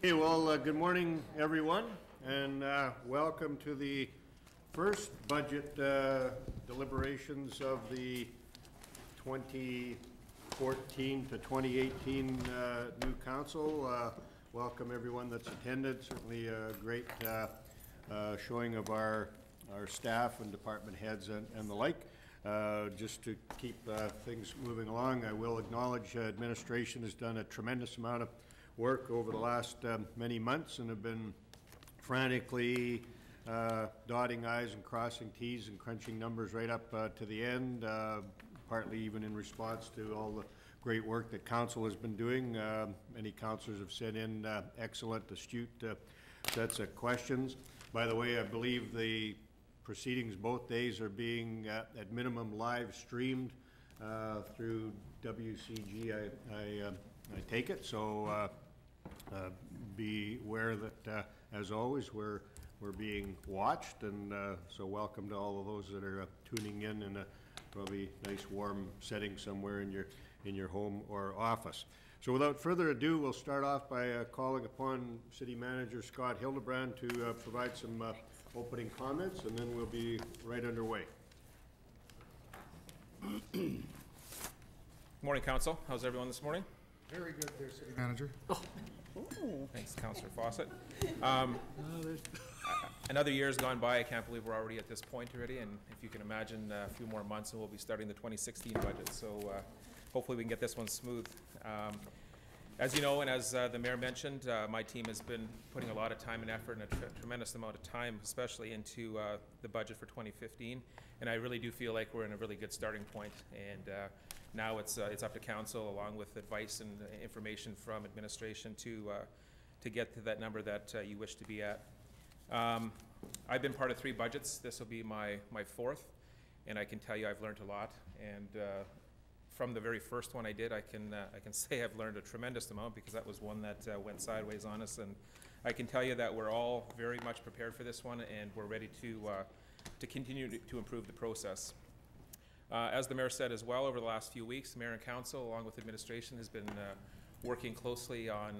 Hey, well, uh, good morning, everyone, and uh, welcome to the first budget uh, deliberations of the 2014 to 2018 uh, new council. Uh, Welcome everyone that's attended, certainly a great uh, showing of our, our staff and department heads and and the like. Uh, Just to keep uh, things moving along, I will acknowledge uh, administration has done a tremendous amount of work over the last um, many months and have been frantically uh, dotting i's and crossing t's and crunching numbers right up uh, to the end, uh, partly even in response to all the great work that council has been doing. Uh, Many councilors have sent in uh, excellent, astute uh, sets of questions. By the way, I believe the proceedings both days are being, uh, at minimum, live streamed uh, through WCG, I, I, uh, I take it, so uh, be aware that, uh, as always, we're, we're being watched, and uh, so welcome to all of those that are uh, tuning in in a probably nice, warm setting somewhere in your, in your home or office. So without further ado, we'll start off by uh, calling upon City Manager Scott Hildebrand to uh, provide some uh, opening comments, and then we'll be right underway. Morning, Council. How's everyone this morning? Very good there, City Manager. Thanks, Councillor Fawcett. Um, Another year's gone by. I can't believe we're already at this point already, and if you can imagine, uh, a few more months and we'll be starting the 2016 budget. So uh, hopefully we can get this one smooth. Um, As you know, and as uh, the mayor mentioned, uh, my team has been putting a lot of time and effort and a tre- tremendous amount of time, especially into uh, the budget for 2015. And I really do feel like we're in a really good starting point. And uh, now it's, uh, it's up to council, along with advice and information from administration, to, uh, to get to that number that uh, you wish to be at. Um, I've been part of three budgets. This will be my, my fourth, and I can tell you I've learned a lot. And uh, from the very first one I did, I can, uh, I can say I've learned a tremendous amount because that was one that uh, went sideways on us. And I can tell you that we're all very much prepared for this one, and we're ready to, uh, to continue to- to improve the process. Uh, As the mayor said as well, over the last few weeks, the mayor and council, along with administration, has been uh, working closely on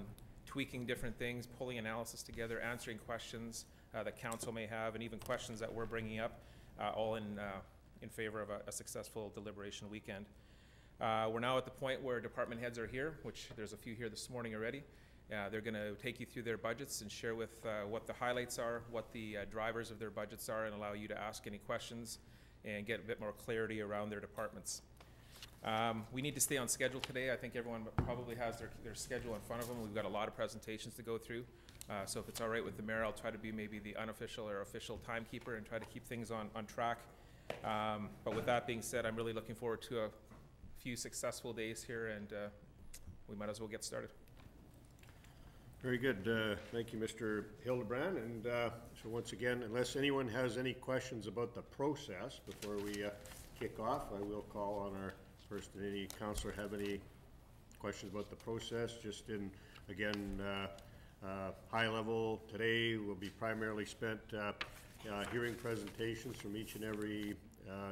tweaking different things, pulling analysis together, answering questions uh, that council may have, and even questions that we're bringing up, uh, all in, uh, in favor of a a successful deliberation weekend. Uh, We're now at the point where department heads are here, which there's a few here this morning already. They're going to take you through their budgets and share with what the highlights are, what the drivers of their budgets are, and allow you to ask any questions and get a bit more clarity around their departments. Um, We need to stay on schedule today. I think everyone probably has their, their schedule in front of them. We've got a lot of presentations to go through. Uh, So if it's all right with the mayor, I'll try to be maybe the unofficial or official timekeeper and try to keep things on, on track. Um, But with that being said, I'm really looking forward to a few successful days here, and uh, we might as well get started. Very good. Uh, Thank you, Mr. Hildebrand. And uh, so once again, unless anyone has any questions about the process before we uh, kick off, I will call on our first, any counselor have any questions about the process? Just in, again, uh, uh, high level, today will be primarily spent uh, hearing presentations from each and every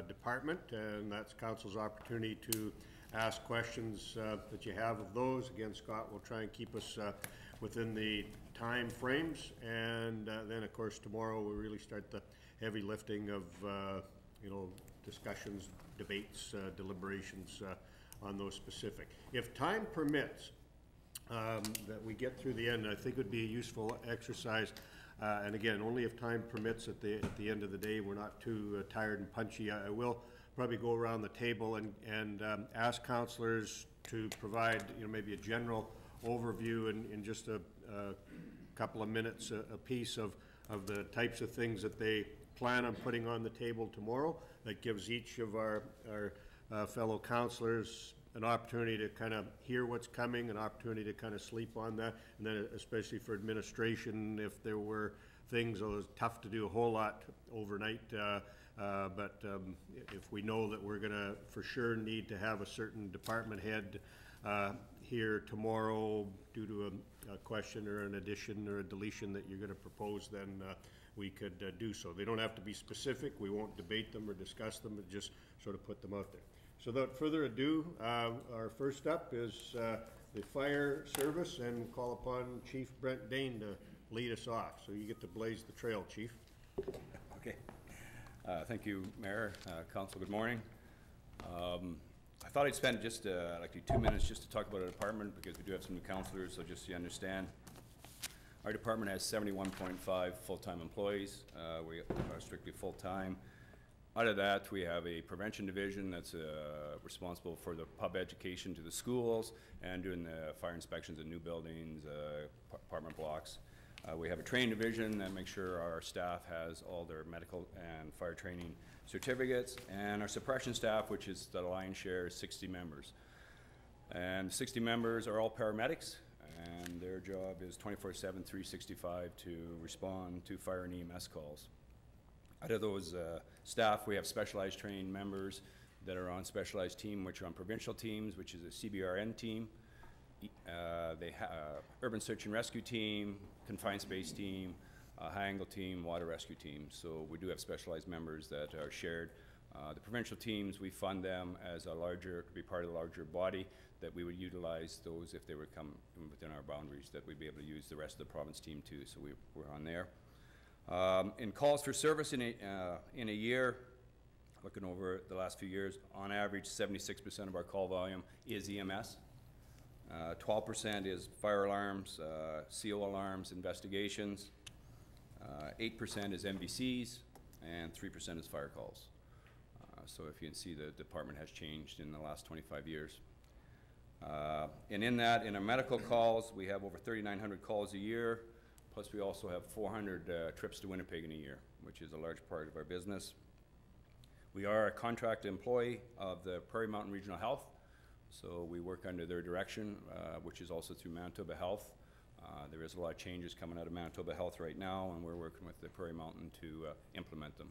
department, and that's council's opportunity to ask questions that you have of those. Again, Scott will try and keep us within the time frames, and uh, then, of course, tomorrow we really start the heavy lifting of, uh, you know, discussions, debates, uh, deliberations uh, on those specific. If time permits, um, that we get through the end, I think it would be a useful exercise. Uh, and again, only if time permits at the, at the end of the day, we're not too uh, tired and punchy. I I will probably go around the table and, and um, ask counselors to provide, you know, maybe a general overview in, in just a, a couple of minutes a, a piece of, of the types of things that they plan on putting on the table tomorrow. That gives each of our, our uh, fellow counselors an opportunity to kind of hear what's coming, an opportunity to kind of sleep on that, and then especially for administration, if there were things, although was tough to do a whole lot overnight, uh, uh, but um, if we know that we're gonna for sure need to have a certain department head uh, here tomorrow due to a, a question or an addition or a deletion that you're gonna propose, then uh, we could uh, do so. They don't have to be specific, we won't debate them or discuss them, but just sort of put them out there. So without further ado, uh, our first up is uh, the fire service and call upon Chief Brent Dane to lead us off. So you get to blaze the trail, chief. Okay. Uh, Thank you, Mayor, uh, Council, good morning. Um, thought I'd spend just, uh, like, two minutes just to talk about our department, because we do have some new counselors. so just so you understand. Our department has seventy-one point five full-time employees. Uh, We are strictly full-time. Out of that, we have a prevention division that's uh, responsible for the pub education to the schools and doing the fire inspections in new buildings, uh, apartment blocks. Uh, We have a training division that makes sure our staff has all their medical and fire training certificates, and our suppression staff, which is the lion's share, is sixty members. And sixty members are all paramedics, and their job is 24/7, 365 to respond to fire and EMS calls. Out of those uh, staff, we have specialized trained members that are on specialized team, which are on provincial teams, which is a CBRN team. Uh, They have urban search and rescue team, confined space team, high angle team, water rescue team. So we do have specialized members that are shared. Uh, The provincial teams, we fund them as a larger, to be part of the larger body, that we would utilize those if they would come within our boundaries, that we'd be able to use the rest of the province team too. So we, we're on there. Um, in calls for service in a, uh, in a year, looking over the last few years, on average, seventy-six percent of our call volume is EMS. Uh, Twelve percent is fire alarms, uh, CO alarms, investigations. Uh, Eight percent is MVCs, and three percent is fire calls. Uh, So if you can see, the department has changed in the last twenty-five years. Uh, And in that, in our medical calls, we have over thirty-nine hundred calls a year, plus we also have four hundred uh, trips to Winnipeg in a year, which is a large part of our business. We are a contract employee of the Prairie Mountain Regional Health, so we work under their direction, uh, which is also through Manitoba Health. Uh, There is a lot of changes coming out of Manitoba Health right now, and we're working with the Prairie Mountain to uh, implement them.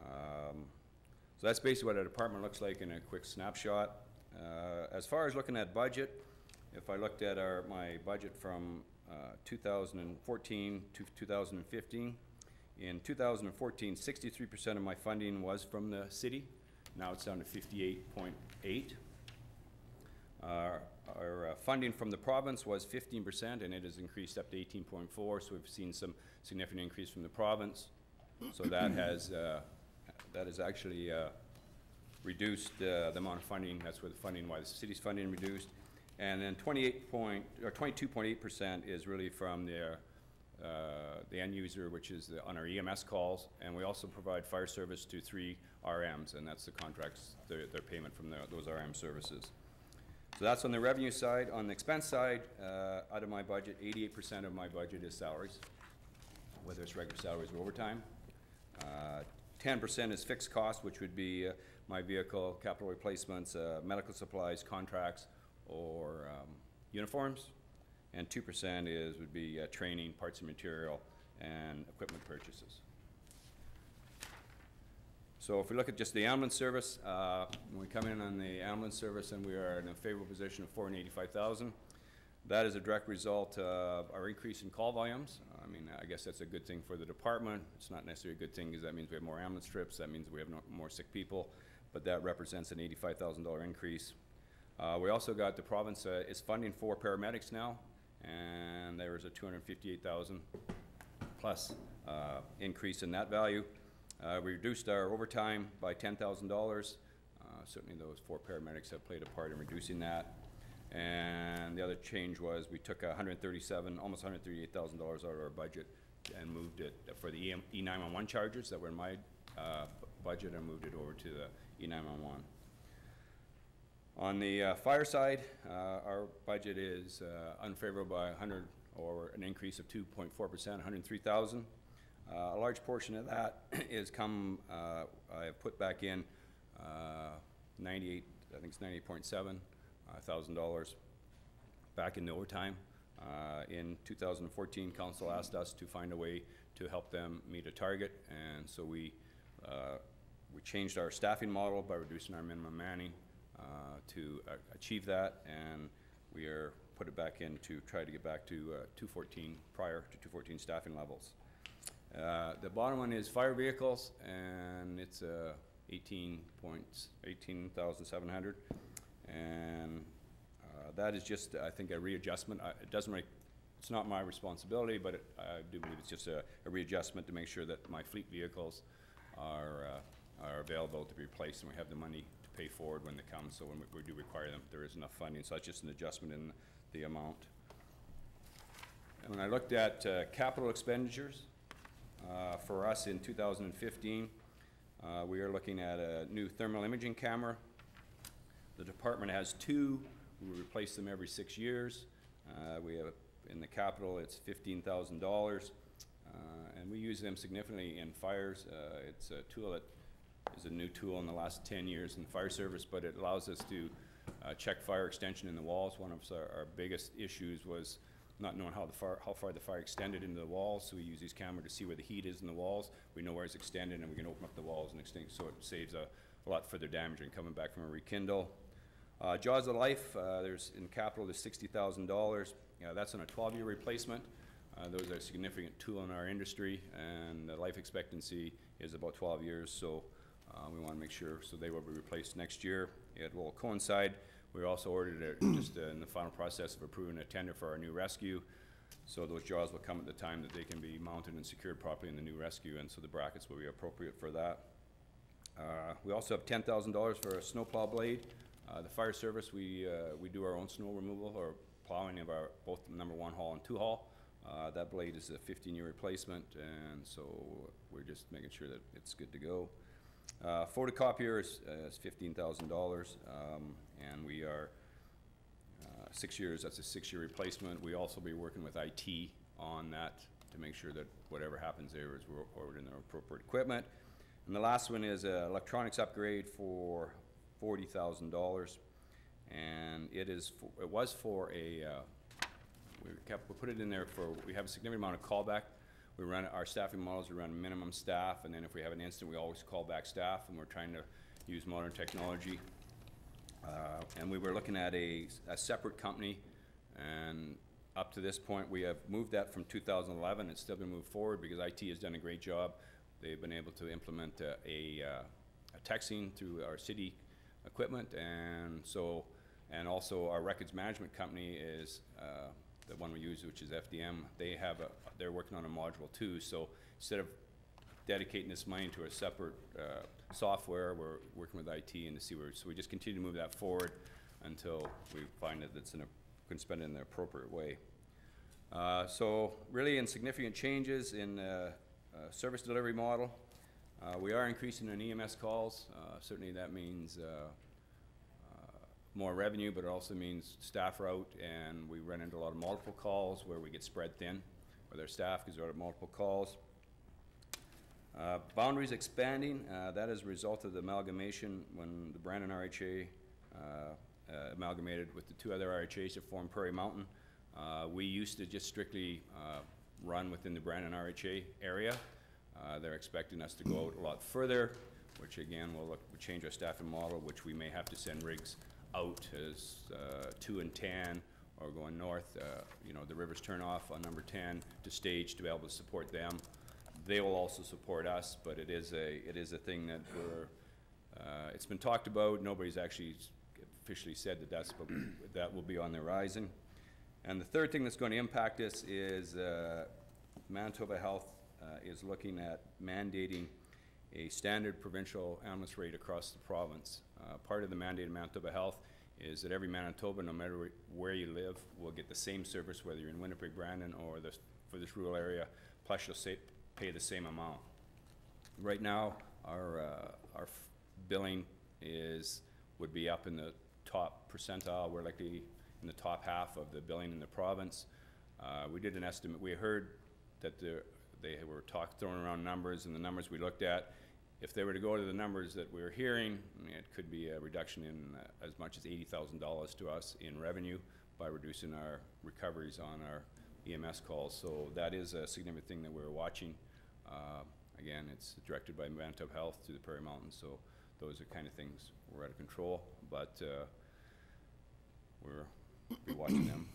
Um, So that's basically what our department looks like in a quick snapshot. Uh, As far as looking at budget, if I looked at our, my budget from uh, 2014 to 2015, in 2014, 63% of my funding was from the city. Now it's down to 58.8. Our uh, funding from the province was fifteen percent, and it has increased up to eighteen point four, so we've seen some significant increase from the province. So that has, uh, that has actually uh, reduced uh, the amount of funding, that's where the funding, why the city's funding reduced. And then twenty-eight point, or twenty-two point eight percent is really from the, uh, the end user, which is the- on our EMS calls. And we also provide fire service to three RMs, and that's the contracts, their, their payment from the- those RM services. So that's on the revenue side. On the expense side, uh, out of my budget, eighty-eight percent of my budget is salaries, whether it's regular salaries or overtime. Uh, Ten percent is fixed cost, which would be uh, my vehicle, capital replacements, uh, medical supplies, contracts, or um, uniforms. And two percent is, would be uh, training, parts and material, and equipment purchases. So if we look at just the ambulance service, uh, when we come in on the ambulance service, and we are in a favorable position of four hundred and eighty-five thousand. That is a direct result of our increase in call volumes. I mean, I guess that's a good thing for the department. It's not necessarily a good thing, because that means we have more ambulance trips, that means we have no- more sick people, but that represents an eighty-five thousand dollar increase. Uh, we also got, the province uh, is funding four paramedics now, and there is a two hundred and fifty-eight thousand plus uh, increase in that value. Uh, We reduced our overtime by ten thousand dollars. Uh, Certainly those four paramedics have played a part in reducing that. And the other change was we took hundred and thirty-seven, almost hundred and thirty-eight thousand dollars out of our budget and moved it for the EM E nine-one-one charges that were in my uh, budget and moved it over to the E nine-one-one. On the uh, fire side, uh, our budget is uh, unfavorable by 100, or an increase of 2.4%, 103,000. Uh, A large portion of that is come, uh, I have put back in uh, 98, I think it's 98.7 uh, thousand dollars back in the overtime. Uh, In 2014, council asked us to find a way to help them meet a target, and so we, uh, we changed our staffing model by reducing our minimum manning uh, to uh, achieve that, and we are, put it back in to try to get back to uh, 214, prior to 214 staffing levels. Uh, The bottom one is fire vehicles, and it's uh, 18 points, 18,700. And uh, That is just, I think, a readjustment. I- It doesn't really, it's not my responsibility, but it- I do believe it's just a a readjustment to make sure that my fleet vehicles are, uh, are available to be replaced and we have the money to pay forward when they come. So when we- we do require them, there is enough funding. So that's just an adjustment in the amount. And when I looked at uh, capital expenditures, uh, for us in 2015, uh, we are looking at a new thermal imaging camera. The department has two, we replace them every six years. Uh, We have, in the capital, it's fifteen thousand dollars, uh, and we use them significantly in fires. Uh, It's a tool that is a new tool in the last ten years in the fire service, but it allows us to uh, check fire extension in the walls. One of our, our biggest issues was not knowing how the fire, how far the fire extended into the walls, so we use these cameras to see where the heat is in the walls. We know where it's extended, and we can open up the walls and extinguish, so it saves a, a lot further damage than coming back from a rekindle. Uh, Jaws of Life, uh, there's, in capital, there's sixty thousand dollars. Yeah, that's on a twelve-year replacement. Uh, those are a significant tool in our industry, and the life expectancy is about twelve years, so, uh, we wanna make sure, so they will be replaced next year. It will coincide, we also ordered it, just uh, in the final process of approving a tender for our new rescue. So those jaws will come at the time that they can be mounted and secured properly in the new rescue, and so the brackets will be appropriate for that. Uh, We also have ten thousand dollars for a snowplow blade. Uh, The fire service, we, uh, we do our own snow removal or plowing of our, both number one hall and two hall. Uh, That blade is a fifteen-year replacement, and so we're just making sure that it's good to go. Uh, Photocopier is, uh, fifteen thousand dollars, um, and we are, uh, six years, that's a six-year replacement. We also be working with IT on that to make sure that whatever happens there is we're ordering the appropriate equipment. And the last one is a electronics upgrade for forty thousand dollars. And it is, for- it was for a, uh, we kept, we put it in there for, we have a significant amount of callback. We run, our staffing models, we run minimum staff, and then if we have an incident, we always call back staff, and we're trying to use modern technology. Uh, And we were looking at a, a separate company, and up to this point, we have moved that from 2011. It's still been moved forward because IT has done a great job. They've been able to implement a, uh, a texting through our city equipment, and so, and also our records management company is uh, the one we use, which is FDM. They have a, they're working on a module too, so instead of dedicating this money to a separate uh, software. We're working with IT and to see where, so we just continue to move that forward until we find that it's in a, can spend it in the appropriate way. Uh, So really insignificant changes in uh, uh, service delivery model. Uh, We are increasing in EMS calls. Uh, Certainly that means uh, more revenue, but it also means staff out and we run into a lot of multiple calls where we get spread thin with our staff because there are multiple calls. Uh, Boundaries expanding, uh, that is a result of the amalgamation when the Brandon RHA uh, uh, amalgamated with the two other RHAs to form Prairie Mountain. Uh, We used to just strictly run within the Brandon RHA area. They're expecting us to go out a lot further, which again, will look, will change our staffing model, which we may have to send rigs out as two and ten, or going north, you know, the rivers turn off on number ten to stage to be able to support them. They will also support us, but it is a, it is a thing that we're, uh, it's been talked about, nobody's actually officially said that that's, but that will be on the horizon. And the third thing that's going to impact us is uh, Manitoba Health uh, is looking at mandating a standard provincial ambulance rate across the province. Uh, Part of the mandate of Manitoba Health is that every Manitoba, no matter where you live, will get the same service, whether you're in Winnipeg, Brandon, or this, for this rural area, plus you'll pay the same amount. Right now, our, uh, our billing is, would be up in the top percentile, we're likely in the top half of the billing in the province. Uh, we did an estimate, we heard that the, they were talk, throwing around numbers, and the numbers we looked at, if they were to go to the numbers that we were hearing, it could be a reduction in uh, as much as eighty thousand dollars to us in revenue by reducing our recoveries on our EMS calls. So that is a significant thing that we're watching. Uh, Again, it's directed by Manitoba Health through the Prairie Mountains, so those are kind of things we're out of control, but uh, we're, be watching them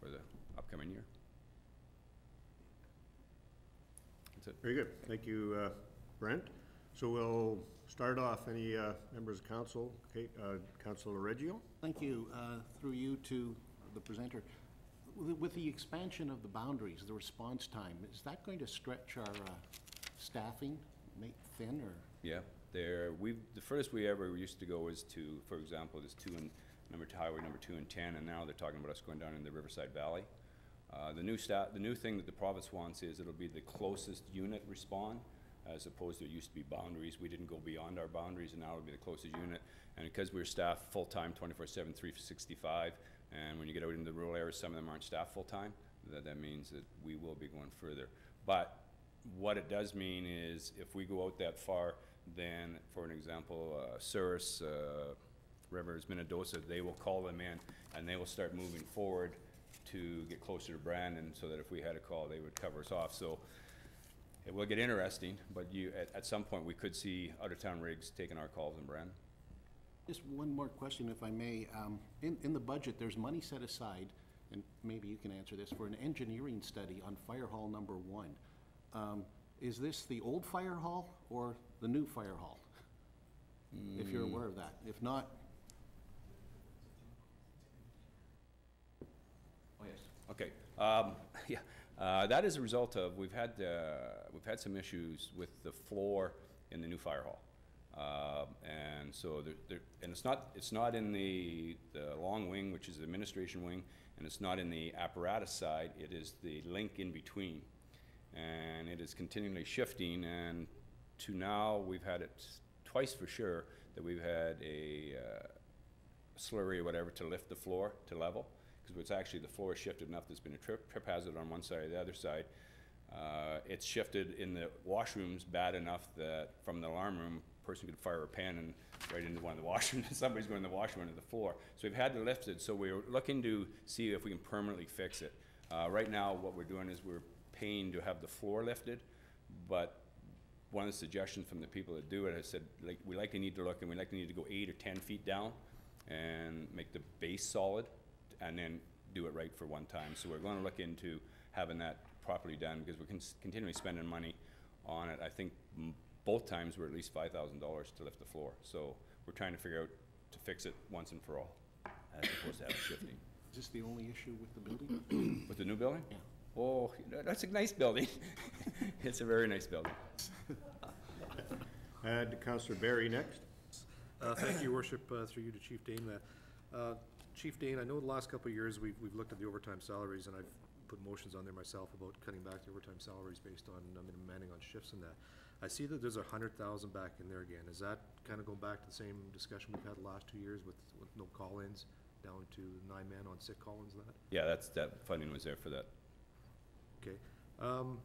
for the upcoming year. That's it. Very good. Thank you, uh, Brent. So we'll start off, any uh, members of council? Kate, uh, Councilor Reggio? Thank you. Uh, Through you to the presenter. With the expansion of the boundaries, the response time, is that going to stretch our uh, staffing, make thin, or? Yeah, there, we've, the furthest we ever used to go was to, for example, there's two in, number two, highway number two and ten, and now they're talking about us going down in the Riverside Valley. Uh, the new stat, the new thing that the province wants is it'll be the closest unit respond, as opposed to it used to be boundaries. We didn't go beyond our boundaries, and now it'll be the closest unit. And because we're staffed full-time, twenty-four seven, three sixty-five, and when you get out into the rural areas, some of them aren't staffed full-time, that, that means that we will be going further. But what it does mean is, if we go out that far, then, for an example, uh, Souris, uh, Rivers, Minnedosa, they will call them in, and they will start moving forward to get closer to Brandon, so that if we had a call, they would cover us off. So it will get interesting, but you, at, at some point, we could see out-of-town rigs taking our calls in Brandon. Just one more question, if I may. Um, In, in the budget, there's money set aside, and maybe you can answer this, for an engineering study on Fire Hall Number One. Um, Is this the old fire hall or the new fire hall? If you're aware of that. If not, Oh, yes. Okay, um, yeah, uh, that is a result of, we've had, uh, we've had some issues with the floor in the new fire hall. Um, and so there, there, and it's not, it's not in the, the long wing, which is the administration wing, and it's not in the apparatus side, it is the link in between. And it is continually shifting, and to now, we've had it twice for sure, that we've had a, uh, slurry or whatever to lift the floor to level, because it's actually, the floor shifted enough, there's been a trip, trip hazard on one side or the other side. Uh, it's shifted in the washrooms bad enough that from the alarm room, person could fire a pen and right into one of the washrooms, somebody's going to the washroom into the floor. So we've had to lift it, so we're looking to see if we can permanently fix it. Uh, right now, what we're doing is we're paying to have the floor lifted, but one of the suggestions from the people that do it has said, like, we likely need to look, and we likely need to go eight or ten feet down and make the base solid, and then do it right for one time. So we're gonna look into having that properly done, because we're cons- continually spending money on it. I think both times were at least five thousand dollars to lift the floor. So we're trying to figure out to fix it once and for all, as opposed to have it shifting. is this the only issue with the building? With the new building? Yeah. Oh, that's a nice building. It's a very nice building. And Councilor Berry next. Uh, Thank you, Your Worship, uh, through you to Chief Dane. Uh, uh, Chief Dane, I know the last couple of years, we've, we've looked at the overtime salaries, and I've put motions on there myself about cutting back the overtime salaries based on, I mean, manning on shifts and that. I see that there's a hundred thousand back in there again. Is that kind of going back to the same discussion we've had the last two years with, with no call-ins, down to nine men on sick call-ins and that? Yeah, that's, that funding was there for that. Okay. Um,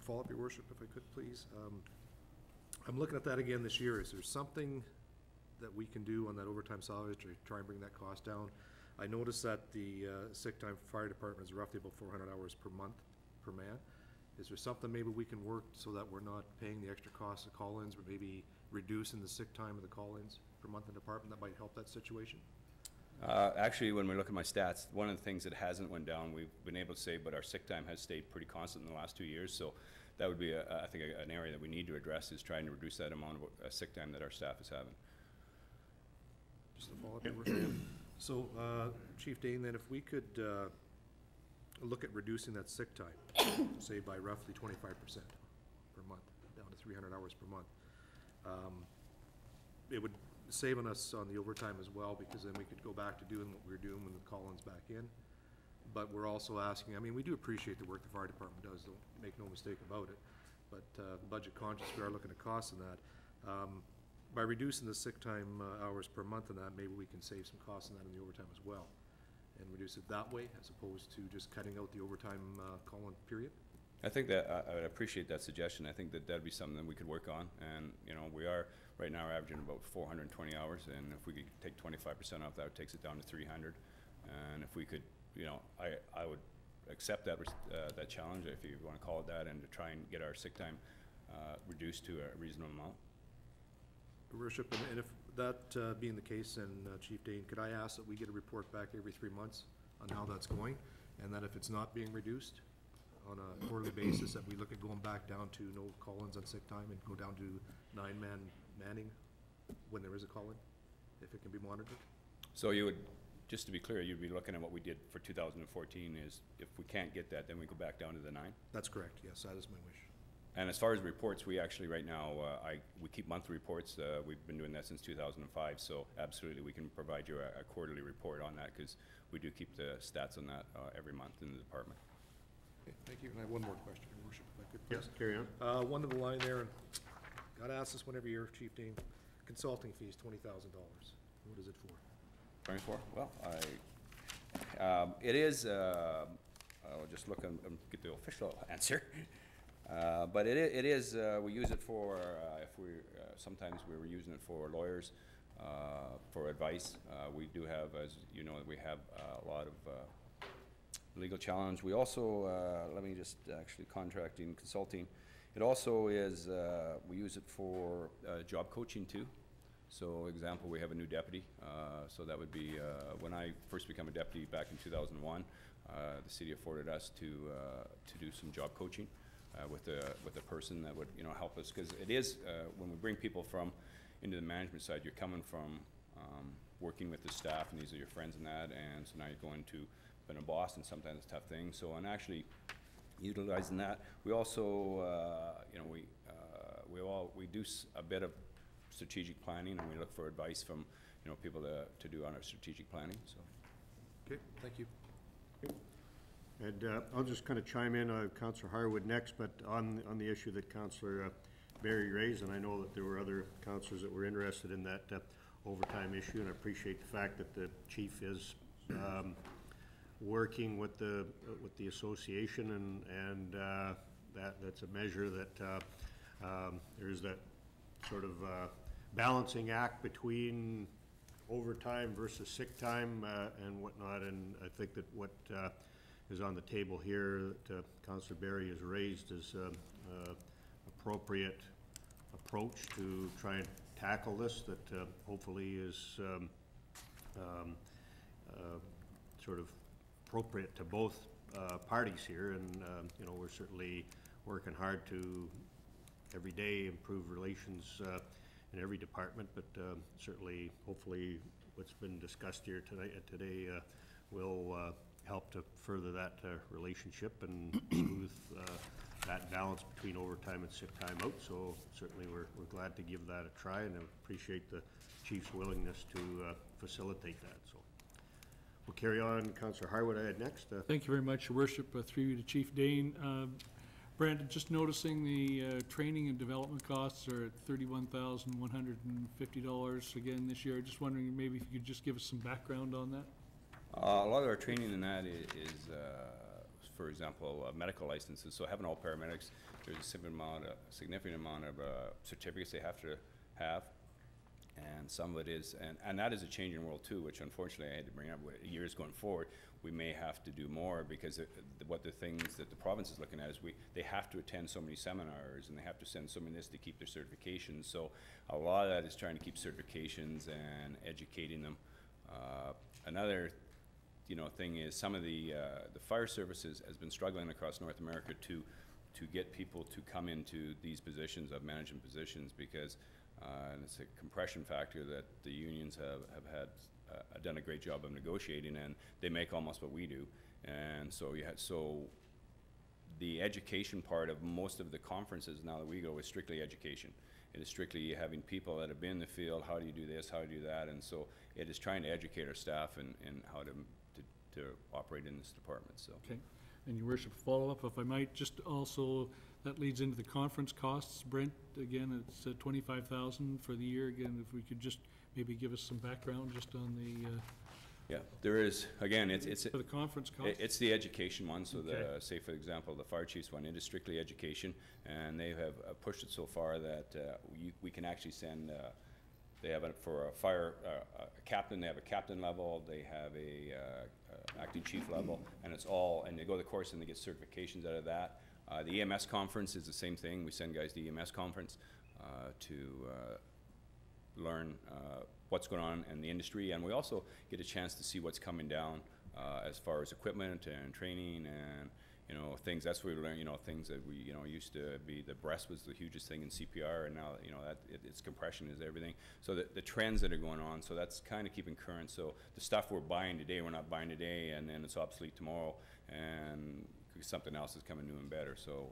follow up, your worship, if I could, please. Um, I'm looking at that again this year. Is there something that we can do on that overtime salary to try and bring that cost down? I noticed that the, uh, sick time fire department is roughly about four hundred hours per month, per man. Is there something maybe we can work so that we're not paying the extra cost of call-ins, but maybe reducing the sick time of the call-ins per month in the department that might help that situation? Uh, actually, when we look at my stats, one of the things that hasn't went down, we've been able to say, but our sick time has stayed pretty constant in the last two years, so that would be, a- I think, a- an area that we need to address, is trying to reduce that amount of uh, sick time that our staff is having. Just to follow up, So, uh, Chief Dane, then if we could, uh, look at reducing that sick time, say by roughly twenty-five percent per month, down to three hundred hours per month. um, It would save on us on the overtime as well, because then we could go back to doing what we were doing when the call-ins back in. But we're also asking, I mean, we do appreciate the work the fire department does, don't make no mistake about it. But, uh, budget conscious, we are looking at costs in that. Um, by reducing the sick time uh, hours per month and that, maybe we can save some costs in that in the overtime as well. And reduce it that way, as opposed to just cutting out the overtime uh, call-in period. I think that, I, I would appreciate that suggestion, I think that that'd be something that we could work on, and, you know, we are, right now, averaging about four hundred and twenty hours, and if we could take twenty-five percent off, that takes it down to three hundred. And if we could, you know, I, I would accept that, uh, that challenge, if you wanna call it that, and to try and get our sick time, uh, reduced to a reasonable amount. Worship, and if that uh, being the case, then uh, Chief Dane, could I ask that we get a report back every three months on how that's going? And that if it's not being reduced, on a quarterly basis, that we look at going back down to no call-ins on sick time and go down to nine-man manning when there is a call-in, if it can be monitored? So you would, just to be clear, you'd be looking at what we did for two thousand and fourteen is if we can't get that, then we go back down to the nine? That's correct, yes, that is my wish. And as far as reports, we actually, right now, uh, I, we keep monthly reports. Uh, We've been doing that since 2005, so absolutely, we can provide you a a quarterly report on that, because we do keep the stats on that uh, every month in the department. Okay, thank you, and I have one more question, Your worship, if I could, please. Yes, carry on. Uh, one of the line there, and gotta ask this one every year, Chief Dane, consulting fees, twenty thousand dollars. What is it for? Twenty-four? Well, I, um, it is, uh, I'll just look and, and get the official answer. Uh, but it it is, uh, we use it for, uh, if we, uh, sometimes we were using it for lawyers, uh, for advice. We do have, as you know, we have a lot of, legal challenge. We also, let me just, actually contracting, consulting. It also is, we use it for, job coaching too. So example, we have a new deputy, uh, so that would be, uh, when I first became a deputy back in two thousand one, uh, the city afforded us to, to do some job coaching, uh, with a, with a person that would, you know, help us, cause it is, uh, when we bring people from, into the management side, you're coming from, um, working with the staff, and these are your friends and that, and so now you're going to, been a boss, and sometimes it's tough thing. so, and actually, utilizing that. We also, uh, you know, we, uh, we all, we do a bit of strategic planning, and we look for advice from, you know, people to, to do on our strategic planning, so. Okay, thank you. And uh, I'll just kind of chime in, uh, Counselor Harwood next, but on, on the issue that Counselor uh, Berry raised, and I know that there were other counselors that were interested in that uh, overtime issue, and I appreciate the fact that the chief is um, working with the, with the association, and, and uh, that, that's a measure that uh, um, there's that sort of balancing act between overtime versus sick time and whatnot, and I think that what is on the table here that uh, Counselor Berry has raised as um, uh, appropriate approach to try and tackle this that uh, hopefully is um, um, uh, sort of appropriate to both uh, parties here, and, um, you know, we're certainly working hard to every day improve relations uh, in every department, but certainly, hopefully, what's been discussed here tonight, uh, today uh, will uh, help to further that uh, relationship and smooth uh, that balance between overtime and sick time out. So certainly, we're, we're glad to give that a try, and appreciate the chief's willingness to uh, facilitate that, so. We'll carry on, Counselor Harwood, I had next. Uh, Thank you very much, Your Worship, uh, through you to Chief Dane. Um, Brandon, just noticing the uh, training and development costs are at thirty-one thousand one hundred and fifty dollars again this year. Just wondering, maybe if you could just give us some background on that? Uh, a lot of our training in that is, uh, for example, uh, medical licenses, so having all paramedics, there's a significant amount, of- significant amount of, uh, certificates they have to have. And some of it is, and, and that is a changing world too, which unfortunately I had to bring up, years going forward, we may have to do more, because what the things that the province is looking at is we, they have to attend so many seminars, and they have to send so many this to keep their certifications, so a lot of that is trying to keep certifications and educating them. Uh, Another you know, thing is, some of the, uh, the fire services has been struggling across North America to, to get people to come into these positions of management positions because, uh, and it's a compression factor that the unions have, have had, uh, done a great job of negotiating and they make almost what we do. And so you had, so the education part of most of the conferences now that we go is strictly education. It is strictly having people that have been in the field, how do you do this, how do you do that, and so it is trying to educate our staff in, in how to, to, operate in this department, so. Okay. And Your Worship, follow-up, if I might, just also, that leads into the conference costs. Brent, again, it's uh, twenty-five thousand for the year. Again, if we could just maybe give us some background just on the, uh, Yeah, there is, again, it's, it's, for the conference costs? It's the education one, so the, Okay. say for example, the fire chief's one, it is strictly education, and they have uh, pushed it so far that uh, you, we can actually send, uh, they have for a fire, uh, a captain, they have a captain level, they have a uh, acting chief level, and it's all, and they go the course and they get certifications out of that. Uh, The EMS conference is the same thing, we send guys to EMS conference uh, to uh, learn uh, what's going on in the industry, and we also get a chance to see what's coming down as far as equipment and training and, you know, things, that's where we learn, you know, things that we, you know, used to be, the breast was the hugest thing in CPR, and now, you know, that, it, it's compression is everything. So the, the trends that are going on, so that's kind of keeping current, so the stuff we're buying today, we're not buying today, and then it's obsolete tomorrow, and something else is coming new and better, so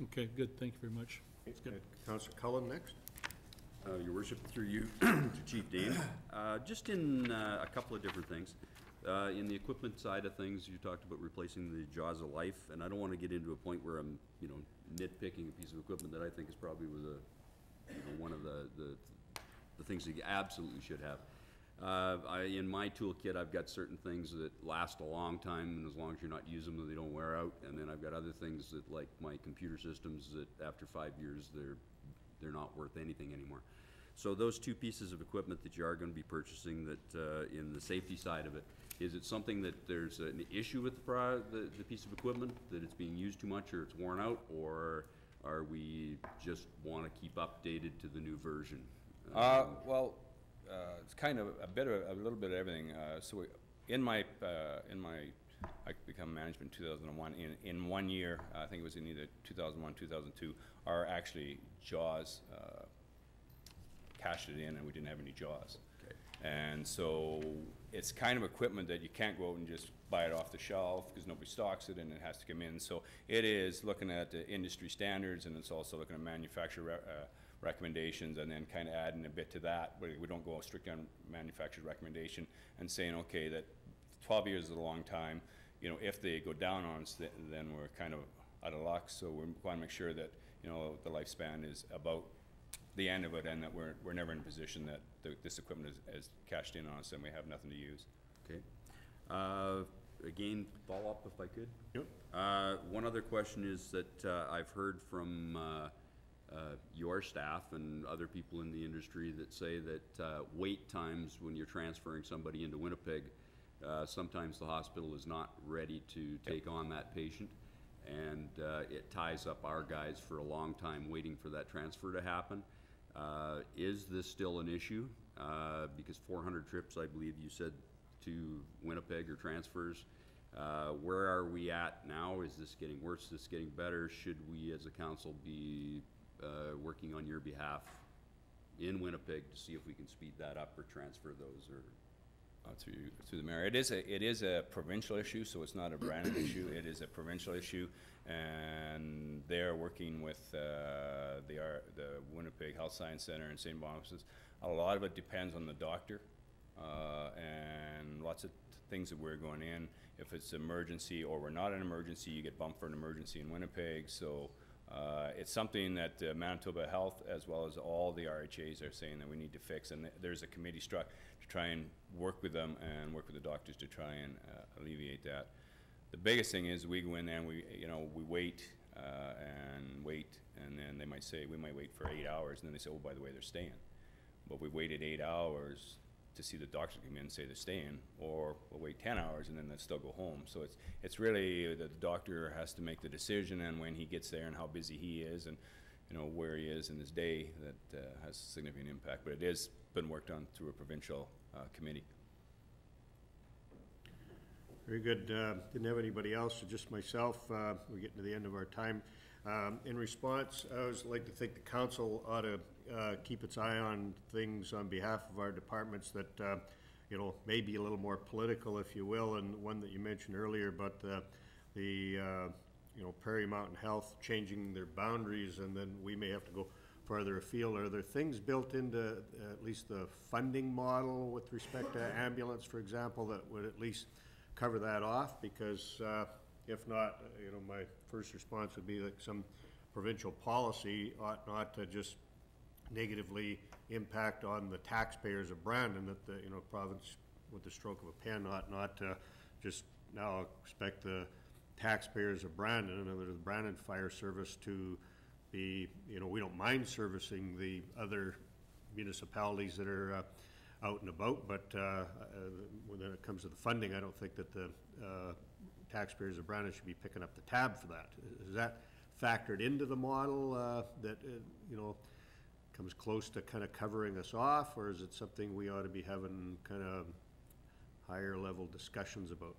Okay, good, thank you very much. it's good. Counselor Cullen next? Uh, Your worship, through you to Chief Dane, Uh, just in uh, a couple of different things. Uh, In the equipment side of things, you talked about replacing the jaws of life, and I don't want to get into a point where I'm, you know, nitpicking a piece of equipment that I think is probably with a, you know, one of the, the, the things that you absolutely should have. Uh, I, in my toolkit, I've got certain things that last a long time, and as long as you're not using them, they don't wear out. And then I've got other things that, like my computer systems, that after five years, they're, they're not worth anything anymore. So those two pieces of equipment that you are gonna be purchasing that, uh, in the safety side of it, is it something that there's an issue with the pro, the, the piece of equipment, that it's being used too much or it's worn out? Or are we just wanna keep updated to the new version? Uh, well, uh, it's kind of a bit of, a little bit of everything. Uh, so we, in my, uh, in my, I become management in two thousand and one, in, in one year, I think it was in either two thousand one, two thousand two, our actually JAWS, uh, cashed it in and we didn't have any JAWS. Okay. And so it's kind of equipment that you can't go out and just buy it off the shelf because nobody stocks it and it has to come in. So it is looking at the industry standards and it's also looking at manufacturer re- uh, recommendations and then kind of adding a bit to that. We, we don't go strictly on manufacturer recommendation and saying, okay, that twelve years is a long time. You know, if they go down on us, th- then we're kind of out of luck. So we want to make sure that, you know, the lifespan is about the end of it and that we're, we're never in a position that the, this equipment is, is cashed in on us and we have nothing to use. Okay. Uh, Again, follow up if I could? Yep. Uh, One other question is that uh, I've heard from uh, uh, your staff and other people in the industry that say that uh, wait times when you're transferring somebody into Winnipeg, uh, sometimes the hospital is not ready to take on that patient. And uh, it ties up our guys for a long time waiting for that transfer to happen. Uh, Is this still an issue? Uh, Because four hundred trips, I believe you said, to Winnipeg or transfers. Uh, Where are we at now? Is this getting worse? Is this getting better? Should we, as a council, be uh, working on your behalf in Winnipeg to see if we can speed that up or transfer those or? Uh, through, through the mayor. It is a, it is a provincial issue, so it's not a Brandon issue. It is a provincial issue, and they're working with uh, the, R- the Winnipeg Health Science Center and St. Boniface's. A lot of it depends on the doctor, uh, and lots of things that we're going in. If it's emergency or we're not an emergency, you get bumped for an emergency in Winnipeg, so uh, it's something that uh, Manitoba Health, as well as all the RHAs, are saying that we need to fix, and th- there's a committee struck try and work with them and work with the doctors to try and uh, alleviate that. The biggest thing is we go in there and we, you know, we wait uh, and wait, and then they might say, we might wait for eight hours, and then they say, oh, by the way, they're staying. But we waited eight hours to see the doctor come in and say they're staying, or we'll wait ten hours and then they'll still go home. So it's, it's really, the doctor has to make the decision and when he gets there and how busy he is and, you know, where he is in his day, that uh, has significant impact. But it has been worked on through a provincial uh, committee. Very good. Uh, Didn't have anybody else, so just myself. Uh, We're getting to the end of our time. Um, In response, I always like to think the council ought to uh, keep its eye on things on behalf of our departments that, uh, you know, may be a little more political, if you will, and one that you mentioned earlier, but the, uh, you know, Prairie Mountain Health changing their boundaries, and then we may have to go farther afield. Are there things built into uh, at least the funding model with respect to ambulance, for example, that would at least cover that off? Because uh, if not, uh, you know, my first response would be that some provincial policy ought not to just negatively impact on the taxpayers of Brandon, that the, you know, province with the stroke of a pen ought not to just now expect the taxpayers of Brandon, in other words, the Brandon Fire Service to be, you know, we don't mind servicing the other municipalities that are uh, out and about, but uh, uh, when it comes to the funding, I don't think that the uh, taxpayers of Brandon should be picking up the tab for that. Is that factored into the model uh, that, you know, comes close to kind of covering us off, or is it something we ought to be having kind of higher level discussions about?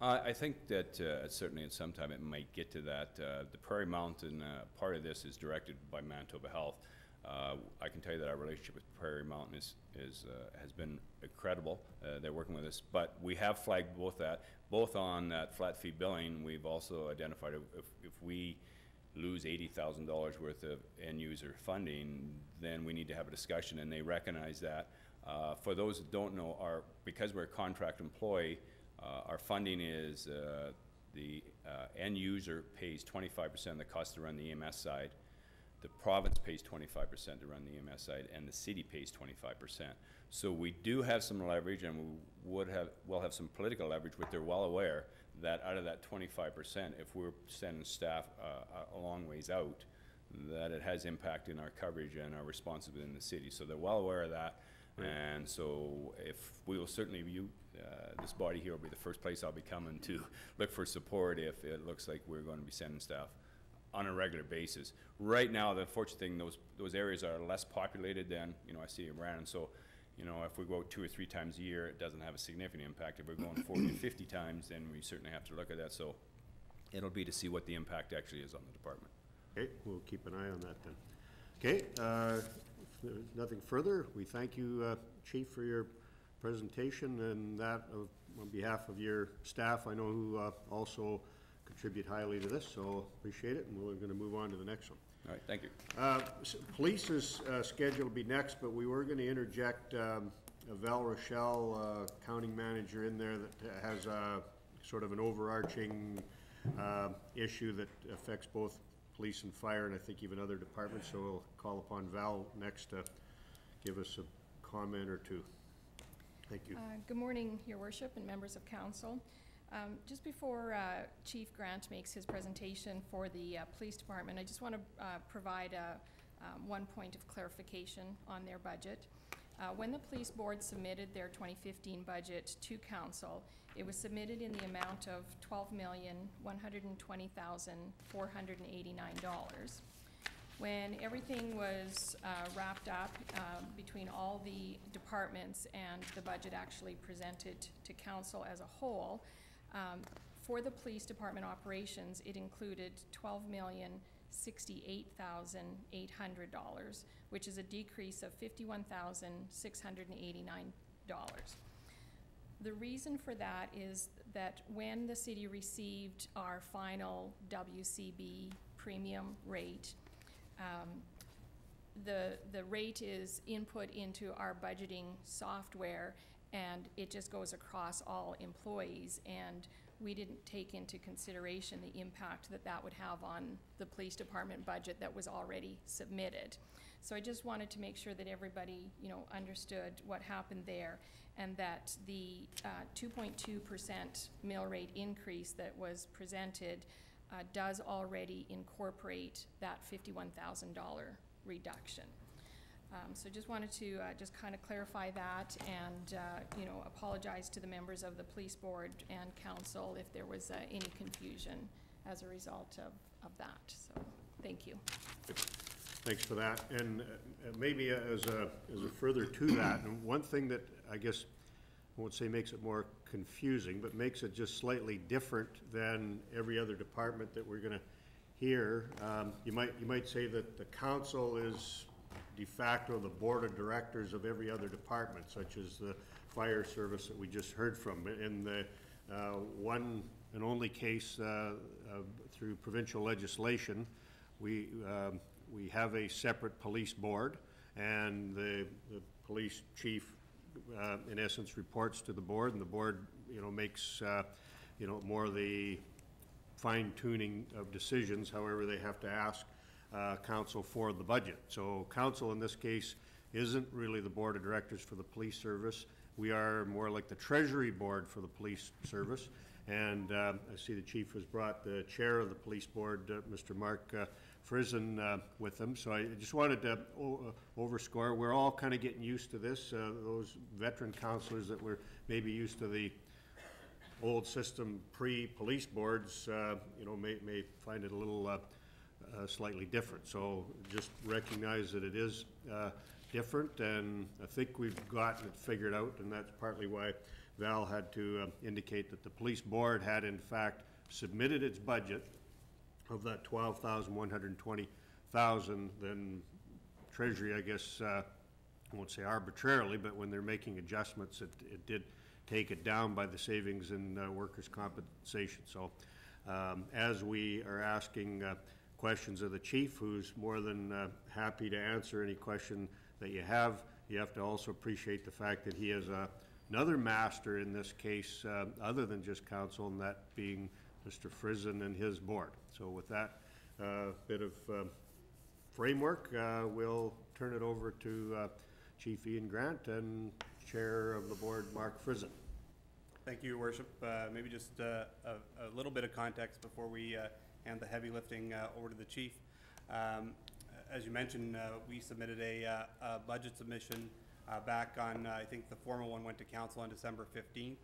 I, I think that uh, certainly at some time it might get to that. Uh, The Prairie Mountain, uh, part of this is directed by Manitoba Health. Uh, I can tell you that our relationship with Prairie Mountain is, is, uh, has been incredible. They're working with us, but we have flagged both that, both on that flat fee billing, we've also identified if, if we lose eighty thousand dollars worth of end user funding, then we need to have a discussion, and they recognize that. For those that don't know, our, because we're a contract employee, our funding is, uh, the, uh, end user pays twenty-five percent of the cost to run the EMS side. The province pays twenty-five percent to run the EMS side, and the city pays twenty-five percent. So we do have some leverage, and we would have, will have some political leverage, but they're well aware, that out of that twenty-five percent, if we're sending staff, uh, a- long ways out, that it has impact in our coverage and our responsibility in the city. So they're well aware of that. And so if, we will certainly, you, uh, this body here will be the first place I'll be coming to look for support if it looks like we're gonna be sending staff on a regular basis. Right now, the unfortunate thing, those, those areas are less populated than, you know, I see in Brandon, so, you know, if we go two or three times a year, it doesn't have a significant impact. If we're going forty or fifty times, then we certainly have to look at that, so it'll be to see what the impact actually is on the department. Okay, we'll keep an eye on that then. Okay, uh, nothing further, we thank you, uh, Chief, for your presentation and that of- on behalf of your staff, I know who uh, also contribute highly to this, so appreciate it, and we're gonna move on to the next one. All right, thank you. Uh, Police is uh, scheduled to be next, but we were gonna interject um, Val Rochelle, uh, counting manager in there that has a sort of an overarching uh, issue that affects both police and fire, and I think even other departments, so we'll call upon Val next to give us a comment or two. Thank you. Uh, Good morning, Your Worship and members of council. Um, Just before uh, Chief Grant makes his presentation for the uh, police department, I just want to provide a, um, one point of clarification on their budget. Uh, When the police board submitted their 2015 budget to council, it was submitted in the amount of $12,120,489. When everything was uh, wrapped up um, between all the departments and the budget actually presented to council as a whole, um, for the police department operations, it included twelve million sixty-eight thousand eight hundred dollars, which is a decrease of fifty-one thousand six hundred and eighty-nine dollars. The reason for that is that when the city received our final WCB premium rate, um, the, the rate is input into our budgeting software, and it just goes across all employees, and we didn't take into consideration the impact that that would have on the police department budget that was already submitted. So I just wanted to make sure that everybody, you know, understood what happened there, and that the uh, 2.2% mill rate increase that was presented uh, does already incorporate that $51,000 reduction. Um, So just wanted to uh, just kind of clarify that and, uh, you know, apologize to the members of the police board and council if there was uh, any confusion as a result of, of that. So, thank you. Thanks for that. And uh, maybe as a, as a further to that, and one thing that I guess, I won't say makes it more confusing, but makes it just slightly different than every other department that we're gonna hear. Um, You might, you might say that the council is de facto the board of directors of every other department, such as the fire service that we just heard from. In the uh, one and only case uh, uh, through provincial legislation, we, um, we have a separate police board, and the, the police chief, uh, in essence, reports to the board, and the board, you know, makes, uh, you know, more of the fine tuning of decisions, however, they have to ask uh, council for the budget. So council in this case isn't really the board of directors for the police service. We are more like the treasury board for the police service. And um, I see the chief has brought the chair of the police board, uh, Mr. Mark uh, Frison, uh, with them. So I just wanted to o- uh, overscore, we're all kind of getting used to this. Uh, Those veteran counselors that were maybe used to the old system pre-police boards, uh, you know, may, may find it a little uh, uh, slightly different. So just recognize that it is different, and I think we've gotten it figured out, and that's partly why Val had to indicate that the police board had in fact submitted its budget of that twelve thousand one hundred and twenty thousand, then Treasury, I guess, uh, I won't say arbitrarily, but when they're making adjustments, it, it did take it down by the savings in uh, workers' compensation. So, um, as we are asking uh, questions of the chief, who's more than uh, happy to answer any question that you have, you have to also appreciate the fact that he is uh, another master in this case, uh, other than just council, and that being Mr. Frison and his board. So with that uh, bit of um, framework, uh, we'll turn it over to uh, Chief Ian Grant and Chair of the Board, Mark Frison. Thank you, Your Worship. Uh, Maybe just uh, a a little bit of context before we uh, hand the heavy lifting over to the chief. Um, As you mentioned, we submitted a a budget submission back on, I think the formal one went to council on December 15th.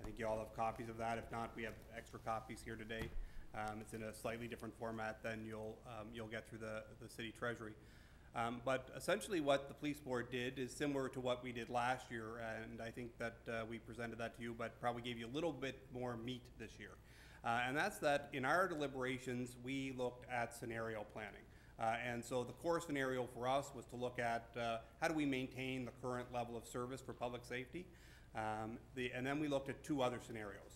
I think you all have copies of that. If not, we have extra copies here today. Um, It's in a slightly different format than you'll um, you'll get through the the city treasury. Um, But essentially, what the police board did is similar to what we did last year, and I think that uh, we presented that to you, but probably gave you a little bit more meat this year. Uh, And that's that in our deliberations, we looked at scenario planning. Uh, And so the core scenario for us was to look at uh, how do we maintain the current level of service for public safety? Um, the- And then we looked at two other scenarios.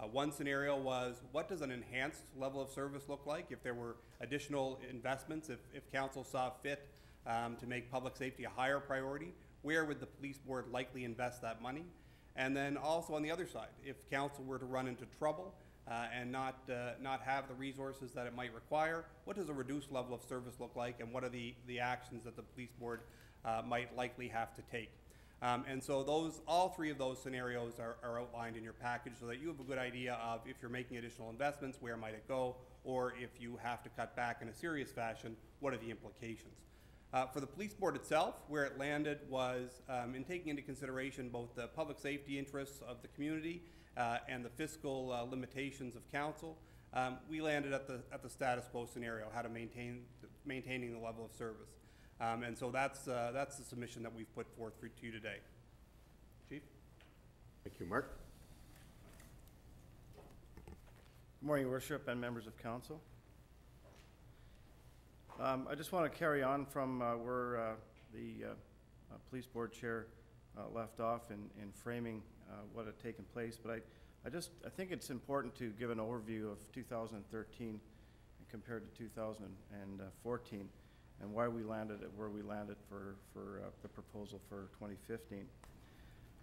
Uh, One scenario was, what does an enhanced level of service look like if there were additional investments, if, if council saw fit um, to make public safety a higher priority? Where would the police board likely invest that money? And then also on the other side, if council were to run into trouble uh, and not, uh, not have the resources that it might require, what does a reduced level of service look like, and what are the, the actions that the police board uh, might likely have to take? Um, and so those, all three of those scenarios are, are outlined in your package so that you have a good idea of if you're making additional investments, where might it go? Or if you have to cut back in a serious fashion, what are the implications? Uh, for the police board itself, where it landed was um, in taking into consideration both the public safety interests of the community uh, and the fiscal uh, limitations of council. Um, we landed at the, at the status quo scenario, how to maintain, maintaining the level of service. Um, and so that's, uh, that's the submission that we've put forth for, to you today. Chief? Thank you, Mark. Good morning, Your Worship and members of council. Um, I just want to carry on from uh, where uh, the uh, uh, police board chair uh, left off in, in framing uh, what had taken place, but I, I just, I think it's important to give an overview of 2013 compared to 2014 and why we landed at where we landed for, for uh, the proposal for 2015.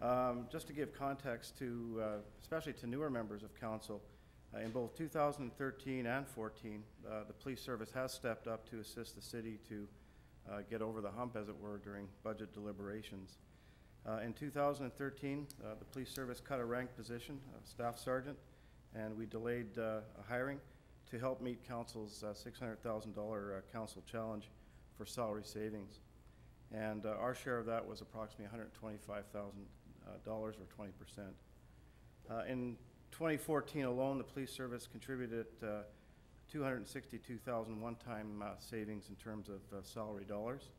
Um, Just to give context to, uh, especially to newer members of council, uh, in both 2013 and 14, uh, the police service has stepped up to assist the city to uh, get over the hump, as it were, during budget deliberations. Uh, In 2013, uh, the police service cut a rank position, a staff sergeant, and we delayed hiring to help meet council's uh, $600,000 uh, council challenge for salary savings. And uh, our share of that was approximately $125,000 uh, or 20%. Uh, In 2014 alone, the police service contributed uh, 262,000 one-time uh, savings in terms of uh, salary dollars.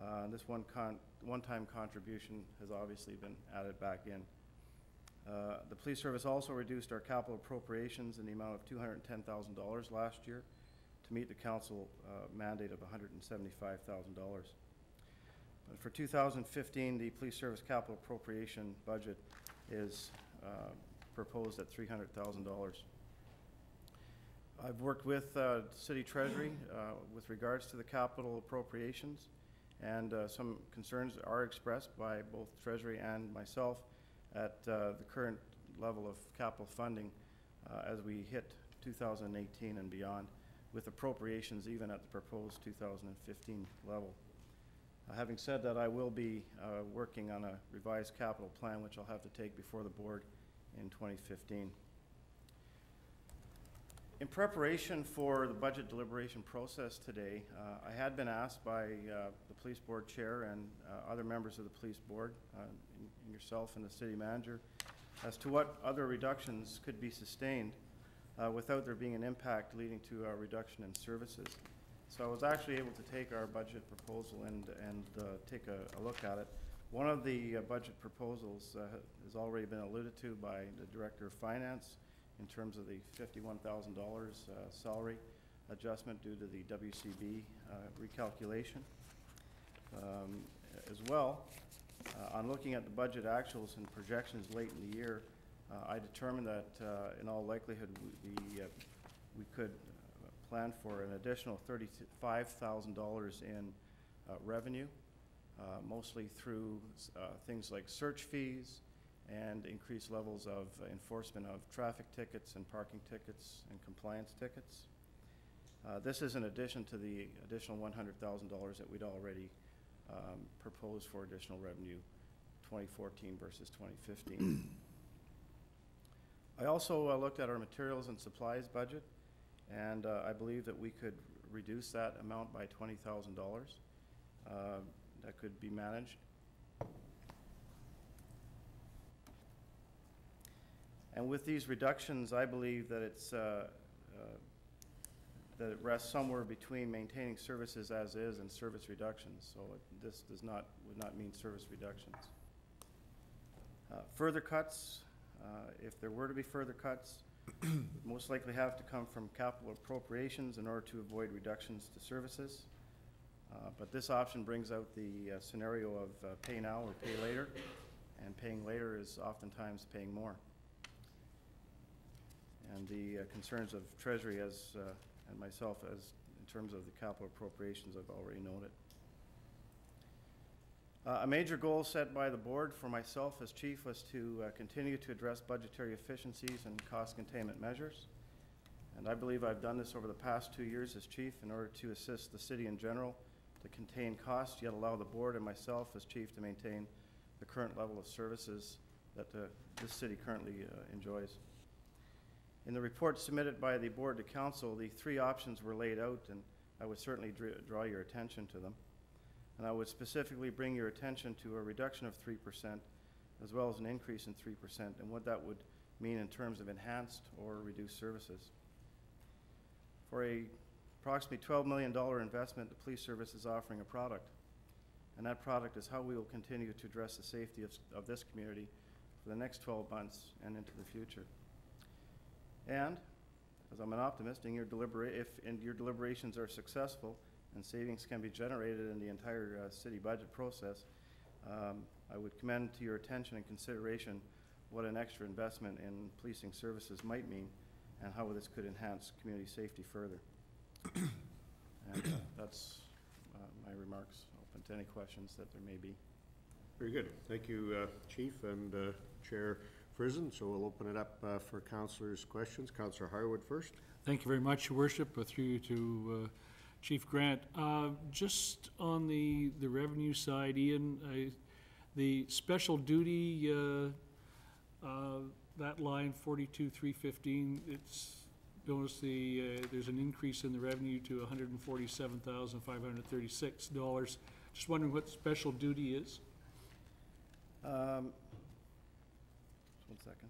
Uh, This one con, one-time contribution has obviously been added back in. The police service also reduced our capital appropriations in the amount of $210,000 last year to meet the council uh, mandate of $175,000. Uh, For 2015, the police service capital appropriation budget is uh, proposed at $300,000. I've worked with uh, City Treasury uh, with regards to the capital appropriations, and uh, some concerns are expressed by both Treasury and myself at uh, the current level of capital funding as we hit 2018 and beyond, with appropriations even at the proposed 2015 level. Uh, Having said that, I will be uh, working on a revised capital plan, which I'll have to take before the board in 2015. In preparation for the budget deliberation process today, uh, I had been asked by uh, the police board chair and uh, other members of the police board, uh, and yourself and the city manager, as to what other reductions could be sustained uh, without there being an impact leading to a reduction in services. So I was actually able to take our budget proposal and, and uh, take a, a look at it One of the uh, budget proposals uh, has already been alluded to by the Director of Finance in terms of the $51,000 uh, salary adjustment due to the WCB uh, recalculation. Um, As well, on looking at the budget actuals and projections late in the year, I determined that uh, in all likelihood, we- the, uh, we could uh, plan for an additional $35,000 in uh, revenue, uh, mostly through uh, things like search fees and increased levels of enforcement of traffic tickets and parking tickets and compliance tickets. Uh, This is in addition to the additional $100,000 that we'd already um, proposed for additional revenue 2014 versus 2015. I also uh, looked at our materials and supplies budget, and uh, I believe that we could reduce that amount by $20,000. Uh, That could be managed. And with these reductions, I believe that it's, uh, uh, that it rests somewhere between maintaining services as is and service reductions. So it- this does not, would not mean service reductions. Further cuts, uh, if there were to be further cuts, most likely have to come from capital appropriations in order to avoid reductions to services. Uh, But this option brings out the uh, scenario of uh, pay now or pay later, and paying later is oftentimes paying more. And the uh, concerns of Treasury as, uh, and myself as, in terms of the capital appropriations, I've already noted. Uh, A major goal set by the board for myself as chief was to uh, continue to address budgetary efficiencies and cost containment measures. And I believe I've done this over the past two years as chief in order to assist the city in general to contain costs, yet allow the board and myself as chief to maintain the current level of services that uh, this city currently uh, enjoys. In the report submitted by the board to council, the three options were laid out, and I would certainly dr- draw your attention to them. And I would specifically bring your attention to a reduction of three percent, as well as an increase in three percent, and what that would mean in terms of enhanced or reduced services. For a approximately twelve million dollar investment, the police service is offering a product. And that product is how we will continue to address the safety of, of this community for the next twelve months and into the future. And, as I'm an optimist, in your if, and your deliberations are successful and savings can be generated in the entire, uh, city budget process, um, I would commend to your attention and consideration what an extra investment in policing services might mean and how this could enhance community safety further. And uh, that's, uh, my remarks. Open to any questions that there may be. Very good. Thank you, uh, Chief and uh, Chair Frison. So we'll open it up uh, for councilors' questions. Councilor Harwood first. Thank you very much, Your Worship, uh, through you to uh, Chief Grant. Uh, Just on the, the revenue side, Ian, I- the special duty, uh, uh, that line forty-two, three fifteen, it's, notice the, uh, there's an increase in the revenue to hundred and forty-seven thousand, five hundred and thirty-six dollars. Just wondering what special duty is? Um, one second.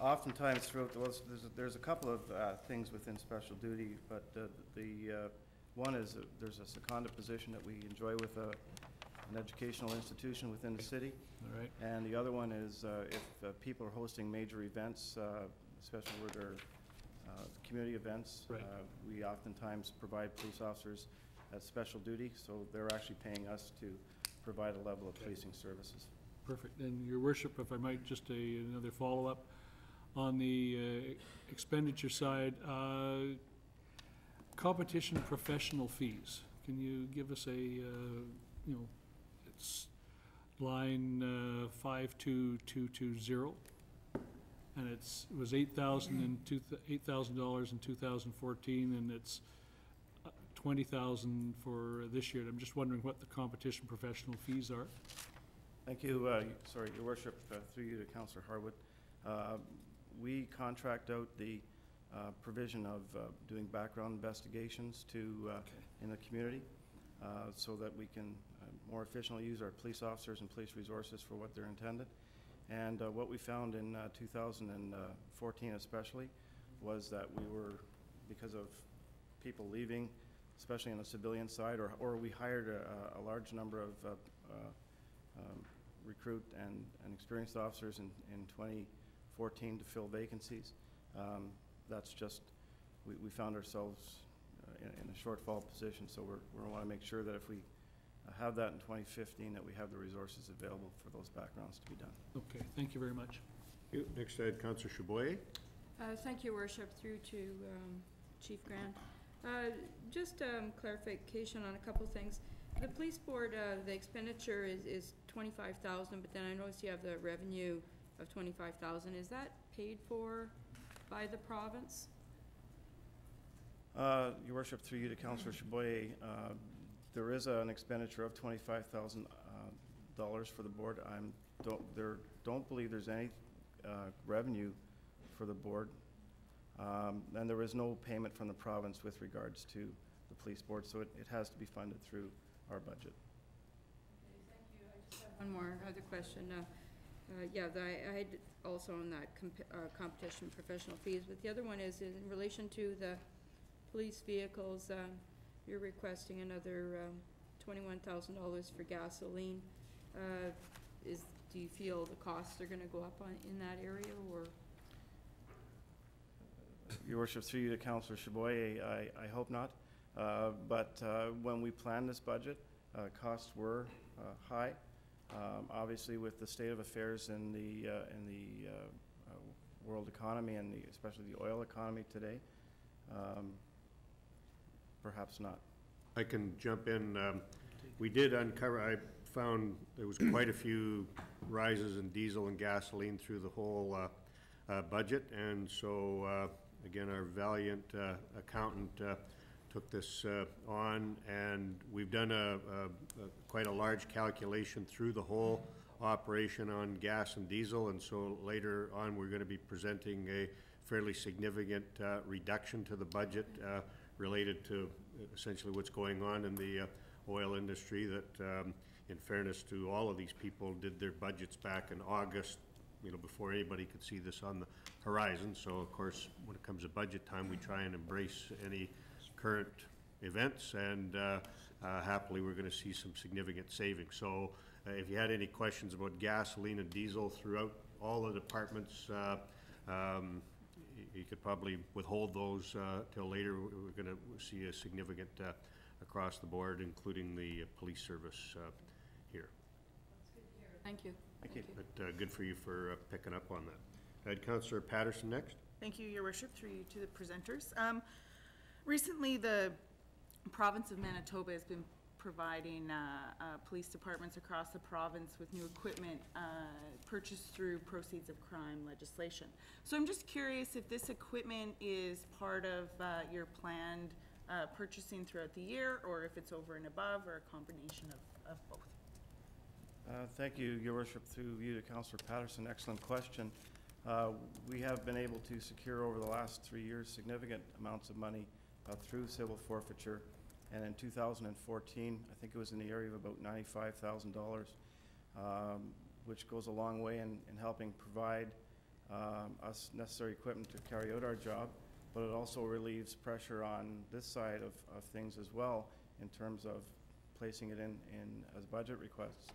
Oftentimes throughout, the well, there's, a- there's a couple of uh, things within special duty, but uh, the, uh, one is, uh, there's a seconded position that we enjoy with a, an educational institution within the city. All right, And the other one is uh, if uh, people are hosting major events, uh, especially where they're uh, community events. Right. uh, We oftentimes provide police officers as special duty, so they're actually paying us to provide a level of policing services. perfect. And Your Worship, if I might, just a, another follow-up. On the uh, expenditure side, uh, competition professional fees. Can you give us a, uh, you know, it's line uh, 52220, and it's, it was eight thousand and two, eight thousand dollars in two thousand fourteen, and it's uh, twenty thousand for this year. I'm just wondering what the competition professional fees are. Thank you, uh, sorry, Your Worship, uh, through you to Councillor Harwood. Uh, We contract out the uh, provision of uh, doing background investigations to, uh, in the community, uh, so that we can uh, more efficiently use our police officers and police resources for what they're intended. And uh, what we found in uh, 2014 especially was that we were, because of people leaving, especially on the civilian side, or, or we hired a, a large number of uh, uh, um, recruit and, and experienced officers in, in 2014 to fill vacancies. Um, That's just, we, we found ourselves uh, in, in a shortfall position, so we're, we want to make sure that if we uh, have that in 2015, that we have the resources available for those backgrounds to be done. Okay, thank you very much. You- Next, I had Counselor Chaboyer. Uh, Thank you, Worship, through to um, Chief Grant. Uh, Just um, clarification on a couple of things. The police board, uh, the expenditure is, is twenty-five thousand, but then I noticed you have the revenue of twenty-five thousand. Is that paid for by the province? Uh, Your worship, through you to Councillor Chaboyer, uh, there is an expenditure of twenty-five thousand uh, dollars for the board. I'm, don't, there, don't believe there's any uh, revenue for the board. Um, And there is no payment from the province with regards to the police board, so it, it has to be funded through our budget. Okay, thank you. I just have one more other question. uh, uh, Yeah, the- I had also on that comp- uh, competition professional fees, but the other one is in relation to the police vehicles. um, You're requesting another um, twenty-one thousand dollars for gasoline. Uh, Is, do you feel the costs are gonna go up on, in that area, or? Your worship, through you to Councillor Chaboyer, I, I hope not. Uh, But uh, when we planned this budget, uh, costs were high. Um, Obviously, with the state of affairs in the, uh, in the uh, uh, world economy and the, especially the oil economy today, um, perhaps not. I can jump in. Um, We did uncover, I found there was quite a few rises in diesel and gasoline through the whole uh, uh, budget. And so, uh, again, our valiant accountant took this uh, on, and we've done a, a- a- quite a large calculation through the whole operation on gas and diesel. And so later on, we're going to be presenting a fairly significant uh, reduction to the budget uh, related to essentially what's going on in the uh, oil industry that, um, in fairness to all of these people, did their budgets back in August, you know, before anybody could see this on the horizon. So of course, when it comes to budget time, we try and embrace any current events, and uh, uh, happily, we're gonna see some significant savings. So uh, if you had any questions about gasoline and diesel throughout all the departments, uh, um, you could probably withhold those uh, till later. We're we're gonna see a significant uh, across the board, including the uh, police service uh, here. Thank you. Thank you. But uh, good for you for uh, picking up on that. I had Councillor Patterson next. Thank you, Your Worship, through you to the presenters. Um, Recently, the province of Manitoba has been providing uh, uh, police departments across the province with new equipment uh, purchased through proceeds of crime legislation. So I'm just curious if this equipment is part of uh, your planned uh, purchasing throughout the year, or if it's over and above, or a combination of, of both. Uh, Thank you, Your Worship, through you to Councillor Patterson. Excellent question. We have been able to secure over the last three years significant amounts of money uh, through civil forfeiture. And in 2014, I think it was in the area of about $95,000, um, which goes a long way in, in helping provide um, us necessary equipment to carry out our job. But it also relieves pressure on this side of, of things as well in terms of placing it in, in as budget requests.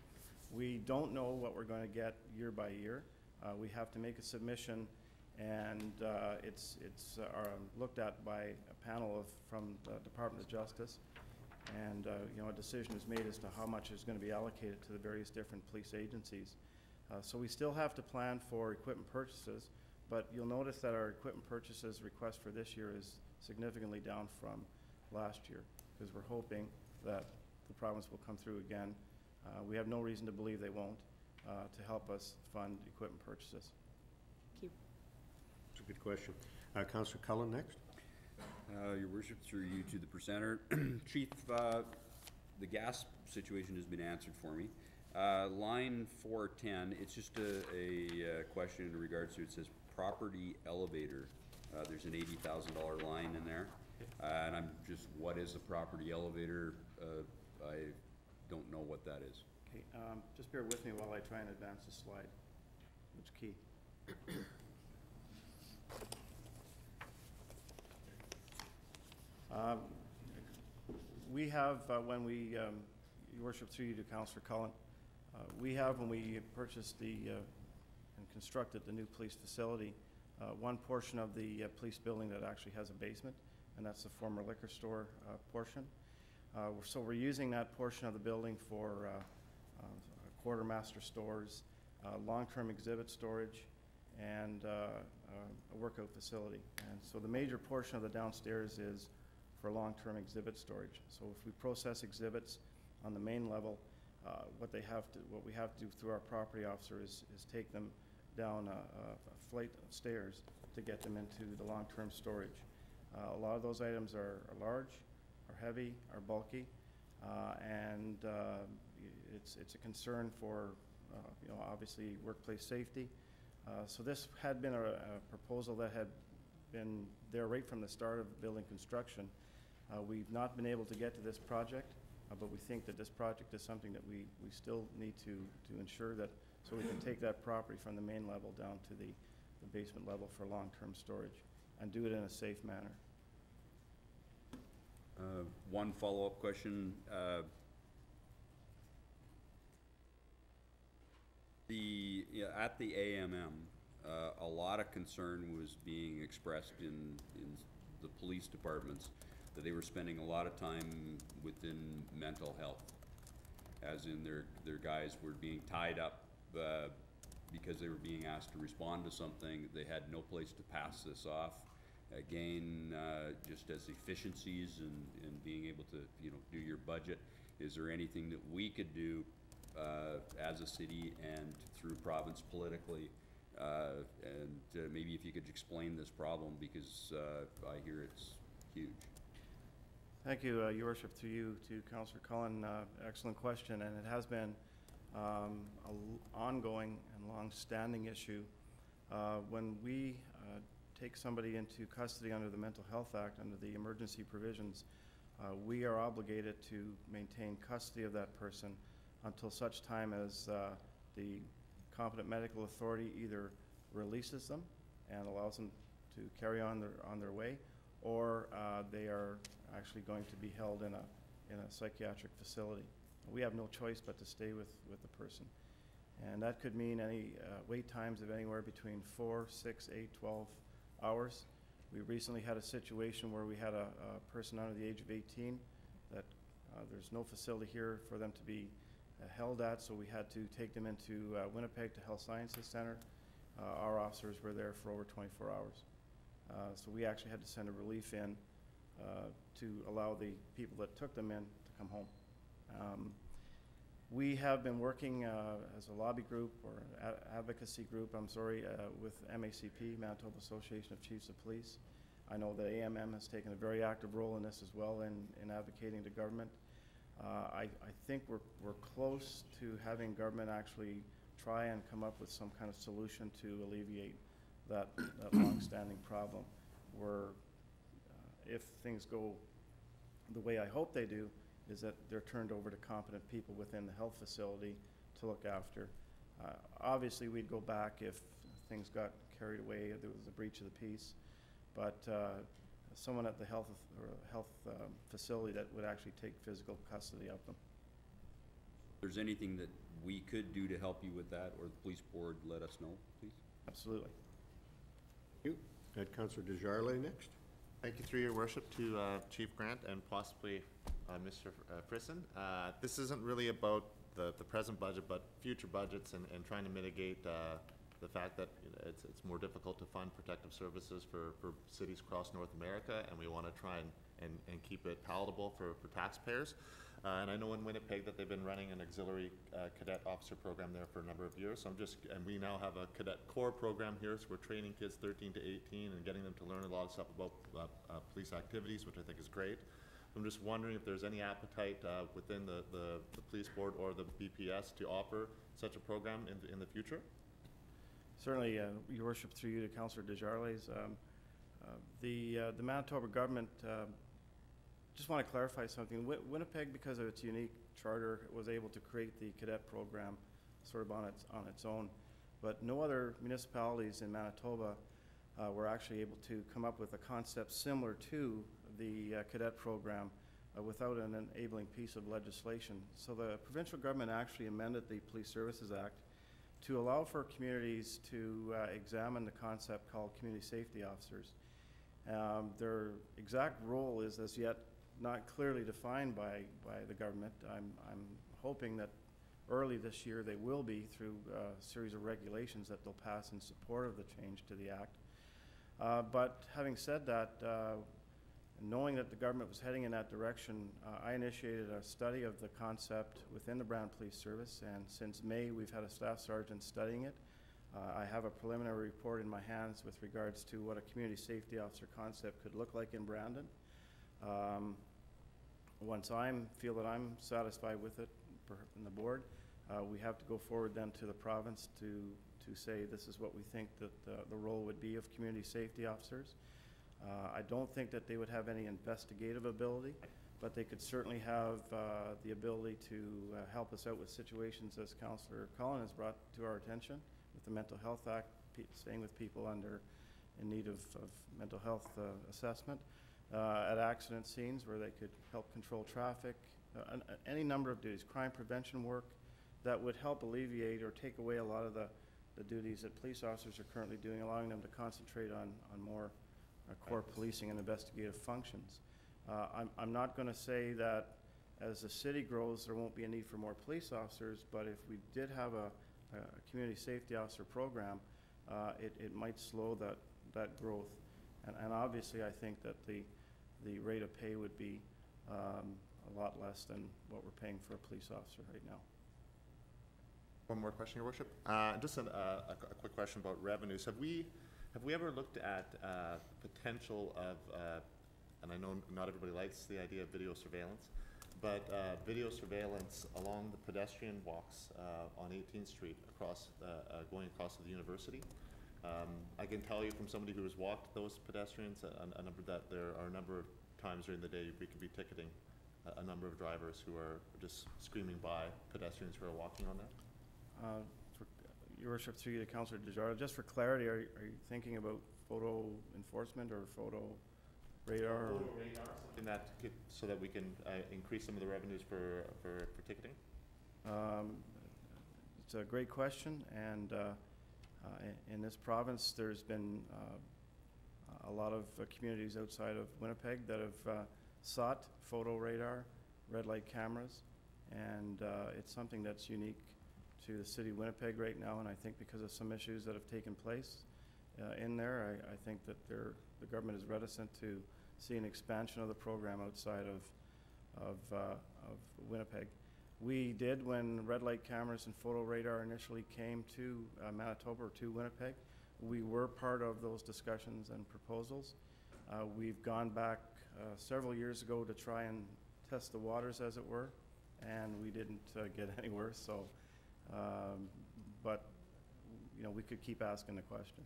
We don't know what we're going to get year by year. Uh, We have to make a submission, and uh, it's, it's uh, looked at by a panel of, from the Department of Justice. And, uh, you know, a decision is made as to how much is going to be allocated to the various different police agencies. Uh, So we still have to plan for equipment purchases, but you'll notice that our equipment purchases request for this year is significantly down from last year, because we're hoping that the province will come through again. Uh, We have no reason to believe they won't, uh, to help us fund equipment purchases. Thank you. It's a good question. Uh, Councillor Cullen next. Uh, Your worship, through you to the presenter. Chief, uh, the gas situation has been answered for me. Uh, Line four ten, it's just a, a uh, question in regards to, it says property elevator. Uh, There's an eighty thousand dollar line in there. Uh, And I'm just, what is a property elevator? Uh, I don't know what that is. Okay, um, just bear with me while I try and advance the slide. which is key. Um, We have, uh, when we, um, your worship, through you to Councillor Cullen, uh, we have, when we purchased the, uh, and constructed the new police facility, uh, one portion of the uh, police building that actually has a basement, and that's the former liquor store uh, portion. So we're using that portion of the building for quartermaster stores, long-term exhibit storage, and a workout facility. And so the major portion of the downstairs is for long-term exhibit storage. So if we process exhibits on the main level, uh, what they have to, what we have to do through our property officer is, is take them down a, a a flight of stairs to get them into the long-term storage. Uh, A lot of those items are are large, are heavy, are bulky, uh, and uh, it's, it's a concern for, uh, you know, obviously workplace safety. Uh, So this had been a a proposal that had been there right from the start of building construction. Uh, We've not been able to get to this project, uh, but we think that this project is something that we, we still need to, to ensure that, so we can take that property from the main level down to the, the basement level for long-term storage, and do it in a safe manner. Uh, One follow-up question. uh, The, at the AMM, uh, a lot of concern was being expressed in, in the police departments that they were spending a lot of time within mental health. As in their, their guys were being tied up uh, because they were being asked to respond to something. They had no place to pass this off. Again, uh, just as efficiencies and, and being able to, you know, do your budget, is there anything that we could do uh, as a city and through province politically? Uh, And uh, maybe if you could explain this problem, because uh, I hear it's huge. Thank you, uh, your worship, through you to Councillor Cullen. Uh, Excellent question, and it has been um, an ongoing and long-standing issue. When we take somebody into custody under the Mental Health Act, under the emergency provisions, we are obligated to maintain custody of that person until such time as uh, the competent medical authority either releases them and allows them to carry on their, on their way, or uh, they are actually going to be held in a, in a psychiatric facility. We have no choice but to stay with, with the person. And that could mean any uh, wait times of anywhere between four, six, eight, 12 hours. We recently had a situation where we had a, a person under the age of 18 that uh, there's no facility here for them to be held at, so we had to take them into uh, Winnipeg to Health Sciences Center. Uh, Our officers were there for over 24 hours. Uh, So we actually had to send a relief in uh, to allow the people that took them in to come home. Um, We have been working uh, as a lobby group or advocacy group, I'm sorry, uh, with MACP, Manitoba Association of Chiefs of Police. I know that AMM has taken a very active role in this as well in, in advocating to government. Uh, I, I think we're, we're close to having government actually try and come up with some kind of solution to alleviate that, that longstanding problem. Where, uh, if things go the way I hope they do, is that they're turned over to competent people within the health facility to look after. Uh, Obviously, we'd go back if things got carried away, there was a breach of the peace. But uh, someone at the health, or health um, facility that would actually take physical custody of them. If there's anything that we could do to help you with that, or the police board, let us know, please. Absolutely. You, had Councillor Desjarlais next. Thank you, through your worship, to uh, Chief Grant and possibly uh, Mr. F- uh, Frison. Uh, This isn't really about the, the present budget, but future budgets and, and trying to mitigate uh, the fact that you know, it's, it's more difficult to fund protective services for, for cities across North America, and we want to try and, and, and keep it palatable for, for taxpayers. Uh, and I know in Winnipeg that they've been running an auxiliary uh, cadet officer program there for a number of years. So I'm just, and we now have a cadet corps program here, so we're training kids 13 to 18 and getting them to learn a lot of stuff about uh, uh, police activities, which I think is great. I'm just wondering if there's any appetite uh, within the, the, the police board or the BPS to offer such a program in, in the future? Certainly, uh, your worship, through you to Councillor Desjarlais, um, uh, the, uh, the Manitoba government, um, just want to clarify something. Wi- Winnipeg, because of its unique charter, was able to create the cadet program sort of on its, on its own. but no other municipalities in Manitoba uh, were actually able to come up with a concept similar to the uh, cadet program uh, without an enabling piece of legislation. So the provincial government actually amended the Police Services Act to allow for communities to uh, examine the concept called community safety officers. Um, Their exact role is as yet not clearly defined by, by the government. I'm, I'm hoping that early this year they will be through uh, a series of regulations that they'll pass in support of the change to the act. Uh, But having said that, uh, knowing that the government was heading in that direction, uh, I initiated a study of the concept within the Brandon Police Service, and since May, we've had a staff sergeant studying it. Uh, I have a preliminary report in my hands with regards to what a community safety officer concept could look like in Brandon. Um, Once I'm, feel that I'm satisfied with it, in the board, uh, we have to go forward then to the province to, to say this is what we think that the, the role would be of community safety officers. Uh, I don't think that they would have any investigative ability, but they could certainly have uh, the ability to uh, help us out with situations, as Councillor Cullen has brought to our attention, with the Mental Health Act, staying with people under, in need of, of mental health uh, assessment, uh, at accident scenes where they could help control traffic, an- any number of duties, crime prevention work that would help alleviate or take away a lot of the, the duties that police officers are currently doing, allowing them to concentrate on, on more uh, core policing and investigative functions. Uh, I'm, I'm not gonna say that as the city grows, there won't be a need for more police officers, but if we did have a, a community safety officer program, uh, it, it might slow that, that growth. And, and obviously, I think that the, the rate of pay would be, um, a lot less than what we're paying for a police officer right now. One more question, Your Worship. Uh, Just an, uh, a a quick question about revenues. Have we, have we ever looked at uh, potential of, uh, and I know not everybody likes the idea of video surveillance, but uh, video surveillance along the pedestrian walks uh, on 18th Street across, uh, uh, going across to the university? Um, I can tell you from somebody who has walked those pedestrians, a a number that there are a number of times during the day we could be ticketing a- a number of drivers who are just screaming by pedestrians who are walking on that. Your worship, through you to Councillor Desjarlais, just for clarity, are, you- are you thinking about photo enforcement or photo radar? Photo radar, something that could, so that we can uh, increase some of the revenues for, for, for ticketing? Um, It's a great question, and uh, uh, in- this province, there's been uh, a lot of uh, communities outside of Winnipeg that have uh, sought photo radar, red light cameras, and uh, it's something that's unique to the city of Winnipeg right now, and I think because of some issues that have taken place uh, in there, I I think that the government is reticent to see an expansion of the program outside of, of uh, of Winnipeg. We did when red light cameras and photo radar initially came to uh, Manitoba or to Winnipeg. We were part of those discussions and proposals. Uh, We've gone back uh, several years ago to try and test the waters, as it were, and we didn't uh, get anywhere, so, um, but, you know, we could keep asking the question.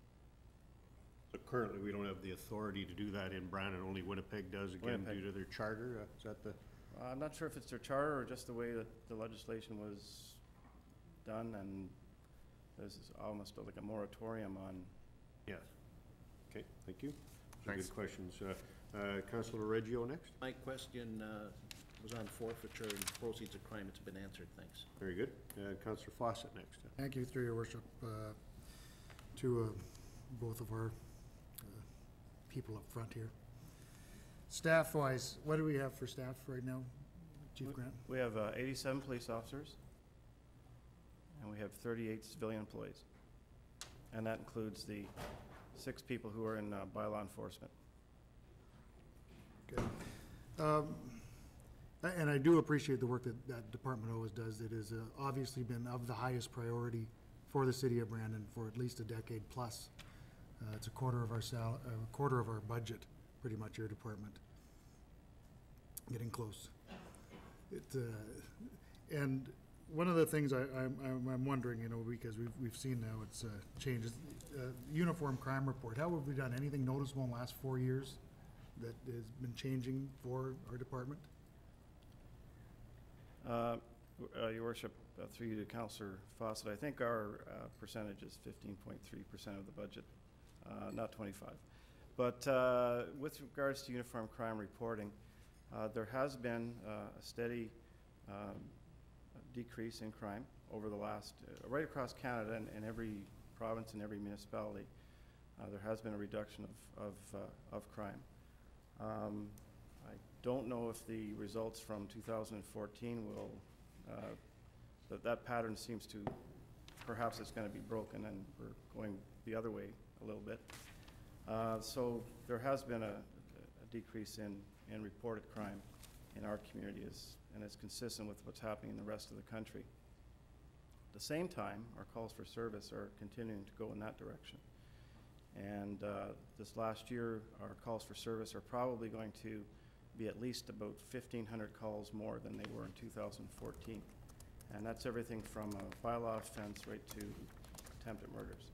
So currently, we don't have the authority to do that in Brandon, only Winnipeg does, again, Winnipeg. due to their charter. Uh, Is that the, I'm not sure if it's their charter or just the way that the legislation was done, and there's almost like a moratorium on yes. Okay, thank you. Those are Thanks. Good questions. Uh, uh, Councilor Reggio next. My question uh, was on forfeiture and proceeds of crime. It's been answered, thanks. Very good. Uh, Councilor Fawcett next. Thank you, through your worship, uh, to uh, both of our uh, people up front here. Staff-wise, what do we have for staff right now, Chief Grant? We have uh, 87 police officers, and we have 38 civilian employees. And that includes the six people who are in uh, bylaw enforcement. Okay. Um, a- And I do appreciate the work that that department always does. It has uh, obviously been of the highest priority for the city of Brandon for at least a decade plus. Uh, It's a quarter of our sal, a quarter of our budget, pretty much, your department. Getting close. It, uh, and one of the things I, I'm wondering, you know, because we've, we've seen now it's uh, changes, uh, uniform crime report, how have we done anything noticeable in the last four years that has been changing for our department? Uh, Uh, Your worship, uh, through you to Counselor Fawcett, I think our uh, percentage is fifteen point three percent of the budget, uh, not twenty-five. But with regards to uniform crime reporting, there has been a steady um, decrease in crime over the last, right across Canada and in every province and every municipality. There has been a reduction of, of, of crime. Um, don't know if the results from 2014 will, uh, that that pattern seems to, perhaps it's going to be broken and we're going the other way a little bit. Uh, So there has been a a decrease in, in reported crime in our community is, and it's consistent with what's happening in the rest of the country. At the same time, our calls for service are continuing to go in that direction. And uh, this last year, our calls for service are probably going to be at least about 1,500 calls more than they were in 2014. And that's everything from a bylaw offense right to attempted murders.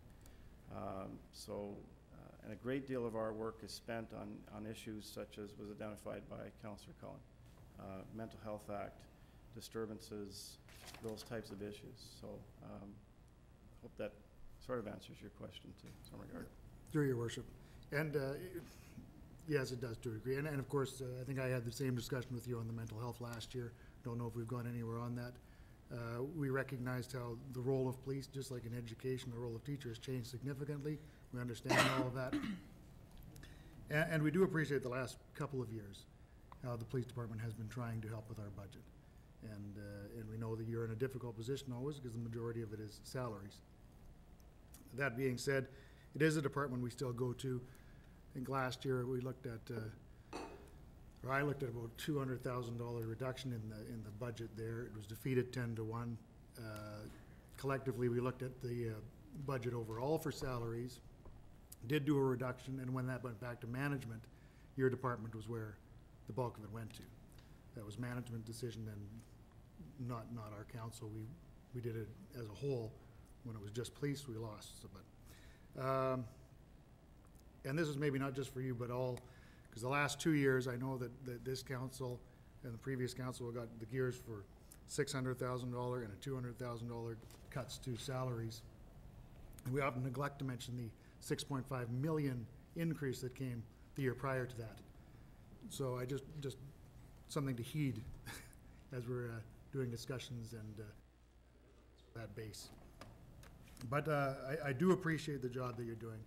Um, So, uh, and a great deal of our work is spent on, on issues such as was identified by Counselor Cullen. Uh, Mental Health Act, disturbances, those types of issues. So, um, hope that sort of answers your question to some regard. Through your worship. And, uh, yes, it does to a degree. And, and of course, uh, I think I had the same discussion with you on the mental health last year. Don't know if we've gone anywhere on that. Uh, we recognized how the role of police, just like in education, the role of teachers changed significantly. We understand all of that. And, and we do appreciate the last couple of years, how the police department has been trying to help with our budget. And, uh, and we know that you're in a difficult position always, because the majority of it is salaries. That being said, it is a department we still go to. I think last year, we looked at, uh, or I looked at about two hundred thousand dollar reduction in the, in the budget there. It was defeated ten to one. Uh, Collectively, we looked at the uh, budget overall for salaries, did do a reduction, and when that went back to management, your department was where the bulk of it went to. That was management decision and not, not our council. We, we did it as a whole. When it was just police, we lost, so, but, um, and this is maybe not just for you, but all, because the last two years, I know that, that this council and the previous council got the gears for six hundred thousand dollar and a two hundred thousand dollar cuts to salaries. And we often neglect to mention the six point five million increase that came the year prior to that. So I just, just something to heed as we're, uh, doing discussions and, uh, that base. But, uh, I, I do appreciate the job that you're doing.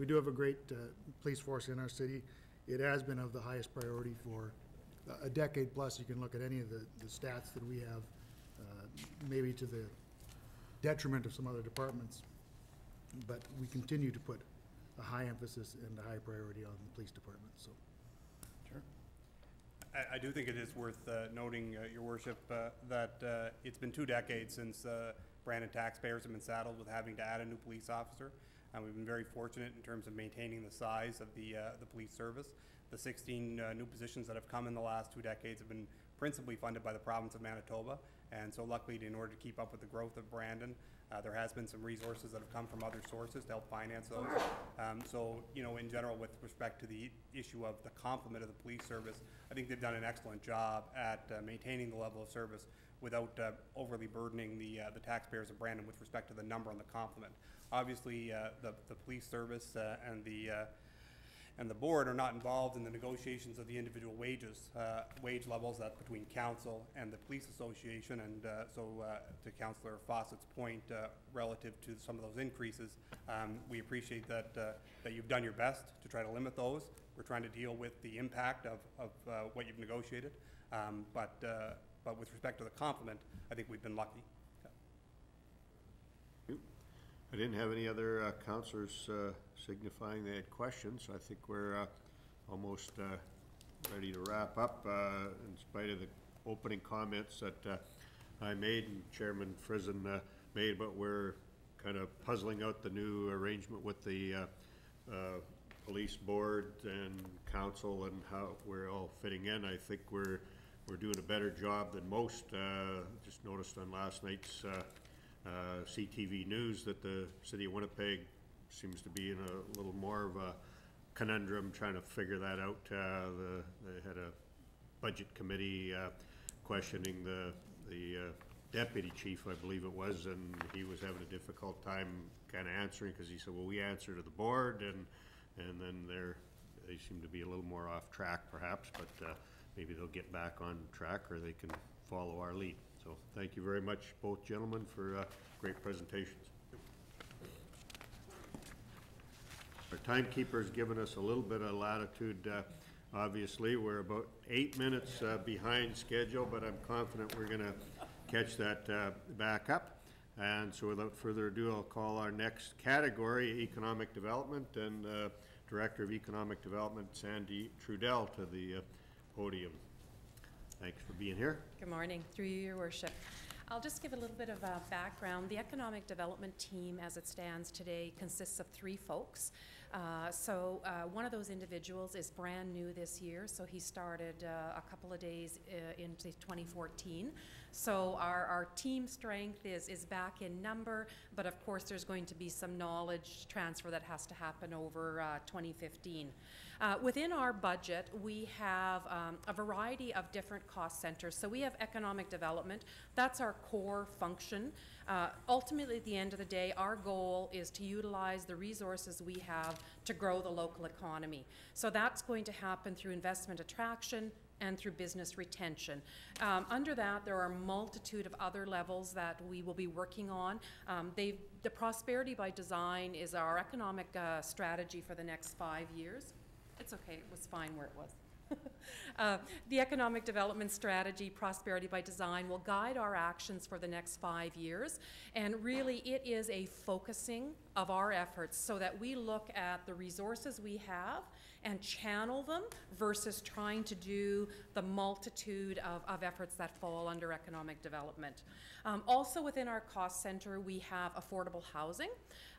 We do have a great, uh, police force in our city. It has been of the highest priority for a- a decade plus. You can look at any of the, the stats that we have, uh, maybe to the detriment of some other departments. But we continue to put a high emphasis and a high priority on the police department, so. I, I do think it is worth uh, noting, uh, Your Worship, uh, that uh, it's been two decades since uh, Brandon taxpayers have been saddled with having to add a new police officer. And we've been very fortunate in terms of maintaining the size of the, uh, the police service. The 16 uh, new positions that have come in the last two decades have been principally funded by the province of Manitoba. And so luckily, in order to keep up with the growth of Brandon, uh, there has been some resources that have come from other sources to help finance those. Um, so, you know, in general, with respect to the issue of the complement of the police service, I think they've done an excellent job at uh, maintaining the level of service without uh, overly burdening the, uh, the taxpayers of Brandon with respect to the number on the complement. Obviously, uh, the, the police service uh, and the, uh, and the board are not involved in the negotiations of the individual wages, uh, wage levels, that's between council and the police association, and, uh, so, uh, to Councillor Fawcett's point, relative to some of those increases, um, we appreciate that, that you've done your best to try to limit those. We're trying to deal with the impact of, of, what you've negotiated, um, but, but with respect to the complement, I think we've been lucky. I didn't have any other uh, counselors uh, signifying they had questions, I think we're uh, almost uh, ready to wrap up, uh, in spite of the opening comments that uh, I made and Chairman Frison made, but we're kind of puzzling out the new arrangement with the police board and council and how we're all fitting in. I think we're, we're doing a better job than most. Just noticed on last night's uh, CTV News that the city of Winnipeg seems to be in a little more of a conundrum trying to figure that out. Uh, the, they had a budget committee uh, questioning the, the uh, deputy chief, I believe it was, and he was having a difficult time kind of answering, because he said, well, we answer to the board, and, and then they're, they seem to be a little more off track perhaps, but uh, maybe they'll get back on track, or they can follow our lead. Thank you very much, both gentlemen, for uh, great presentations. Our timekeeper's given us a little bit of latitude. uh, Obviously, we're about eight minutes uh, behind schedule, but I'm confident we're gonna catch that uh, back up. And so without further ado, I'll call our next category, Economic Development, and uh, Director of Economic Development, Sandy Trudell, to the uh, podium. Thanks for being here. Good morning, through you, your worship. I'll just give a little bit of uh, background. The Economic Development Team, as it stands today, consists of three folks. Uh, So uh, one of those individuals is brand new this year, so he started uh, a couple of days uh, into 2014. So our, our team strength is, is back in number, but of course, there's going to be some knowledge transfer that has to happen over uh, 2015. Uh, Within our budget, we have um, a variety of different cost centers. So we have economic development, that's our core function. Uh, Ultimately, at the end of the day, our goal is to utilize the resources we have to grow the local economy. So that's going to happen through investment attraction, and through business retention. Um, under that, there are a multitude of other levels that we will be working on. Um, the Prosperity by Design is our economic uh, strategy for the next five years. It's okay, it was fine where it was. Uh, The Economic Development Strategy, Prosperity by Design, will guide our actions for the next five years. And really, it is a focusing of our efforts so that we look at the resources we have and channel them versus trying to do the multitude of, of efforts that fall under economic development. Um, also within our cost center, we have affordable housing.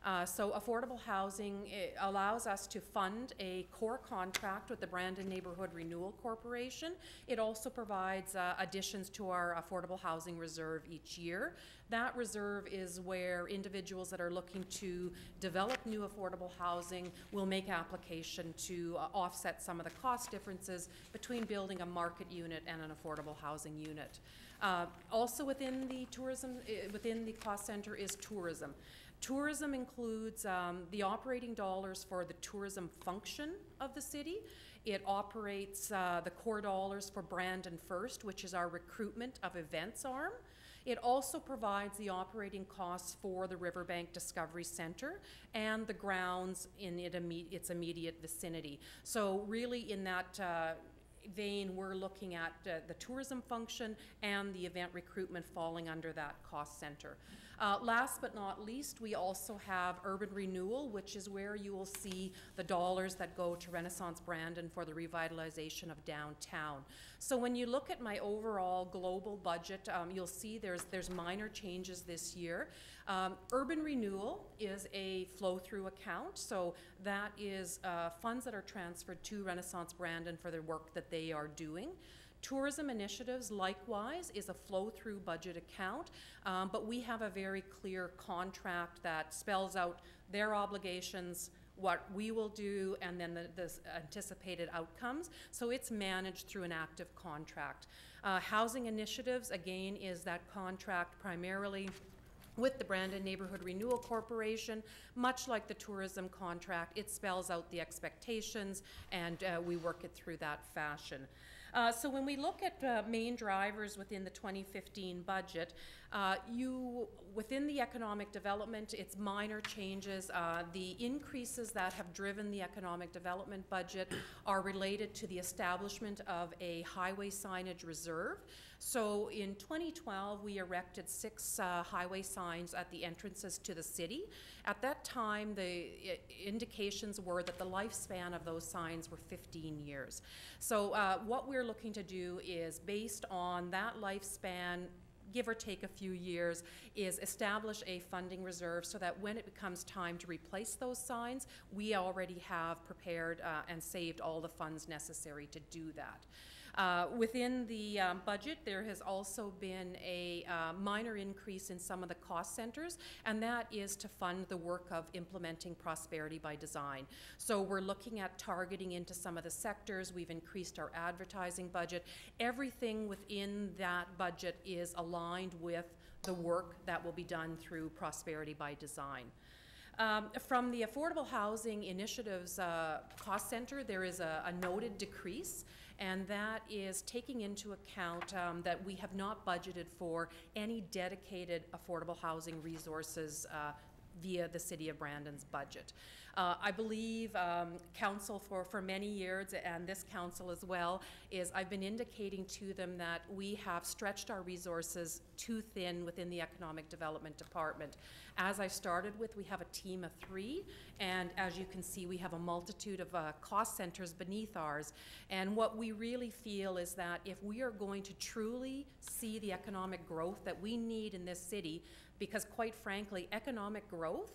Uh, so affordable housing allows us to fund a core contract with the Brandon Neighborhood Renewal Corporation. It also provides uh, additions to our affordable housing reserve each year. That reserve is where individuals that are looking to develop new affordable housing will make application to uh, offset some of the cost differences between building a market unit and an affordable housing unit. Uh, Also within the tourism, within the cost center is tourism. Tourism includes um, the operating dollars for the tourism function of the city. It operates uh, the core dollars for Brandon First, which is our recruitment of events arm. It also provides the operating costs for the Riverbank Discovery Center and the grounds in it imme- its immediate vicinity. So really in that uh, vein, we're looking at uh, the tourism function and the event recruitment falling under that cost center. Uh, last but not least, we also have urban renewal, which is where you will see the dollars that go to Renaissance Brandon for the revitalization of downtown. So when you look at my overall global budget, um, you'll see there's there's minor changes this year. Um, urban renewal is a flow-through account, so that is uh, funds that are transferred to Renaissance Brandon for the work that they are doing. Tourism initiatives, likewise, is a flow-through budget account, um, but we have a very clear contract that spells out their obligations, what we will do, and then the, the anticipated outcomes. So it's managed through an active contract. Uh, housing initiatives, again, is that contract primarily with the Brandon Neighborhood Renewal Corporation. Much like the tourism contract, it spells out the expectations, and uh, we work it through that fashion. Uh, so when we look at uh, main drivers within the 2015 budget, uh, you within the economic development, it's minor changes. Uh, the increases that have driven the economic development budget are related to the establishment of a highway signage reserve. So in 2012, we erected six uh, highway signs at the entrances to the city. At that time, the indications were that the lifespan of those signs were 15 years. So uh, what we're looking to do is, based on that lifespan, give or take a few years, is establish a funding reserve so that when it becomes time to replace those signs, we already have prepared uh, and saved all the funds necessary to do that. Uh, Within the um, budget, there has also been a uh, minor increase in some of the cost centers, and that is to fund the work of implementing prosperity by design. So we're looking at targeting into some of the sectors. We've increased our advertising budget. Everything within that budget is aligned with the work that will be done through Prosperity by Design. Um, From the Affordable Housing Initiatives uh, Cost Center, there is a a noted decrease, and that is taking into account um, that we have not budgeted for any dedicated affordable housing resources uh, via the City of Brandon's budget. Uh, I believe um, council for, for many years, and this council as well, is I've been indicating to them that we have stretched our resources too thin within the Economic Development Department. As I started with, we have a team of three, and as you can see, we have a multitude of uh, cost centers beneath ours. And what we really feel is that if we are going to truly see the economic growth that we need in this city, because quite frankly, economic growth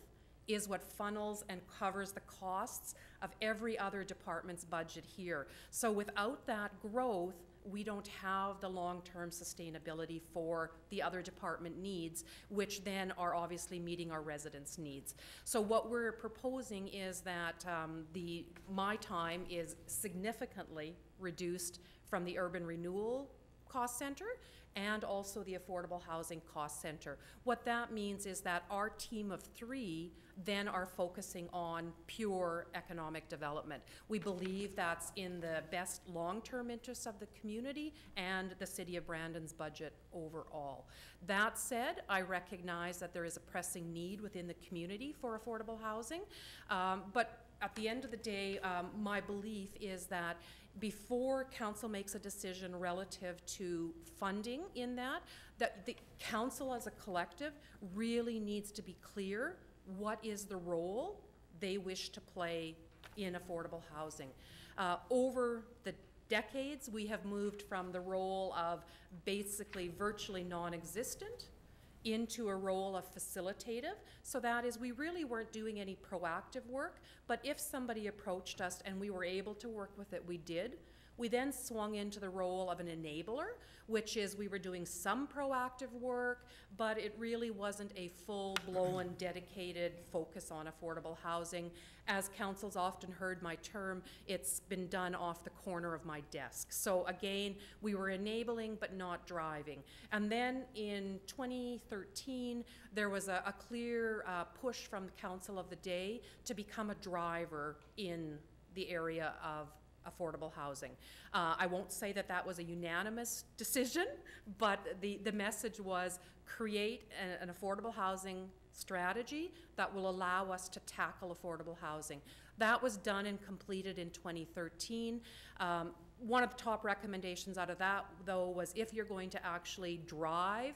is what funnels and covers the costs of every other department's budget here. So without that growth, we don't have the long-term sustainability for the other department needs, which then are obviously meeting our residents' needs. So what we're proposing is that um, the, my time is significantly reduced from the urban renewal cost center and also the Affordable Housing Cost Center. What that means is that our team of three then are focusing on pure economic development. We believe that's in the best long-term interests of the community and the City of Brandon's budget overall. That said, I recognize that there is a pressing need within the community for affordable housing, um, but at the end of the day, um, my belief is that before council makes a decision relative to funding in that, that the council as a collective really needs to be clear what is the role they wish to play in affordable housing. Uh, over the decades, we have moved from the role of basically virtually non-existent into a role of facilitative. So that is, we really weren't doing any proactive work, but if somebody approached us and we were able to work with it, we did. We then swung into the role of an enabler, which is we were doing some proactive work, but it really wasn't a full-blown dedicated focus on affordable housing. As council's often heard my term, it's been done off the corner of my desk. So again, we were enabling but not driving. And then in 2013, there was a, a clear uh, push from the council of the day to become a driver in the area of affordable housing. Uh, I won't say that that was a unanimous decision, but the, the message was create an, an affordable housing strategy that will allow us to tackle affordable housing. That was done and completed in 2013. Um, one of the top recommendations out of that, though, was if you're going to actually drive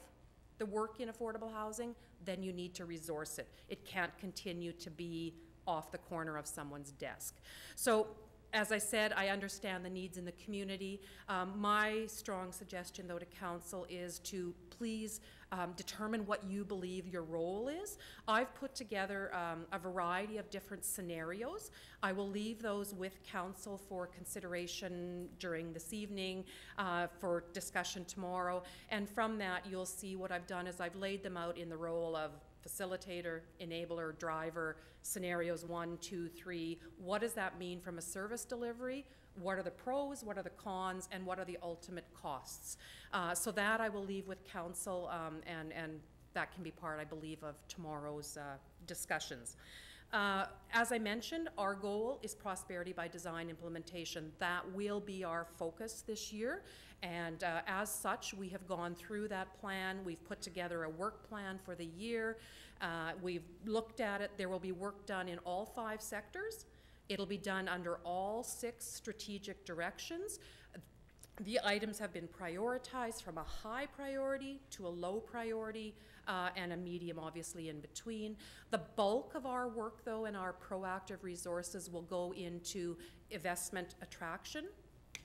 the work in affordable housing, then you need to resource it. It can't continue to be off the corner of someone's desk. So as I said, I understand the needs in the community. Um, my strong suggestion, though, to council is to please um, determine what you believe your role is. I've put together um, a variety of different scenarios. I will leave those with council for consideration during this evening, uh, for discussion tomorrow. And from that, you'll see what I've done is I've laid them out in the role of facilitator, enabler, driver, scenarios one, two, three. What does that mean from a service delivery? What are the pros, what are the cons, and what are the ultimate costs? Uh, so that I will leave with council, um, and, and that can be part, I believe, of tomorrow's uh, discussions. Uh, as I mentioned, our goal is prosperity by design implementation. That will be our focus this year. And uh, as such, we have gone through that plan. We've put together a work plan for the year. Uh, we've looked at it. There will be work done in all five sectors. It'll be done under all six strategic directions. The items have been prioritized from a high priority to a low priority uh, and a medium, obviously, in between. The bulk of our work, though, and our proactive resources will go into investment attraction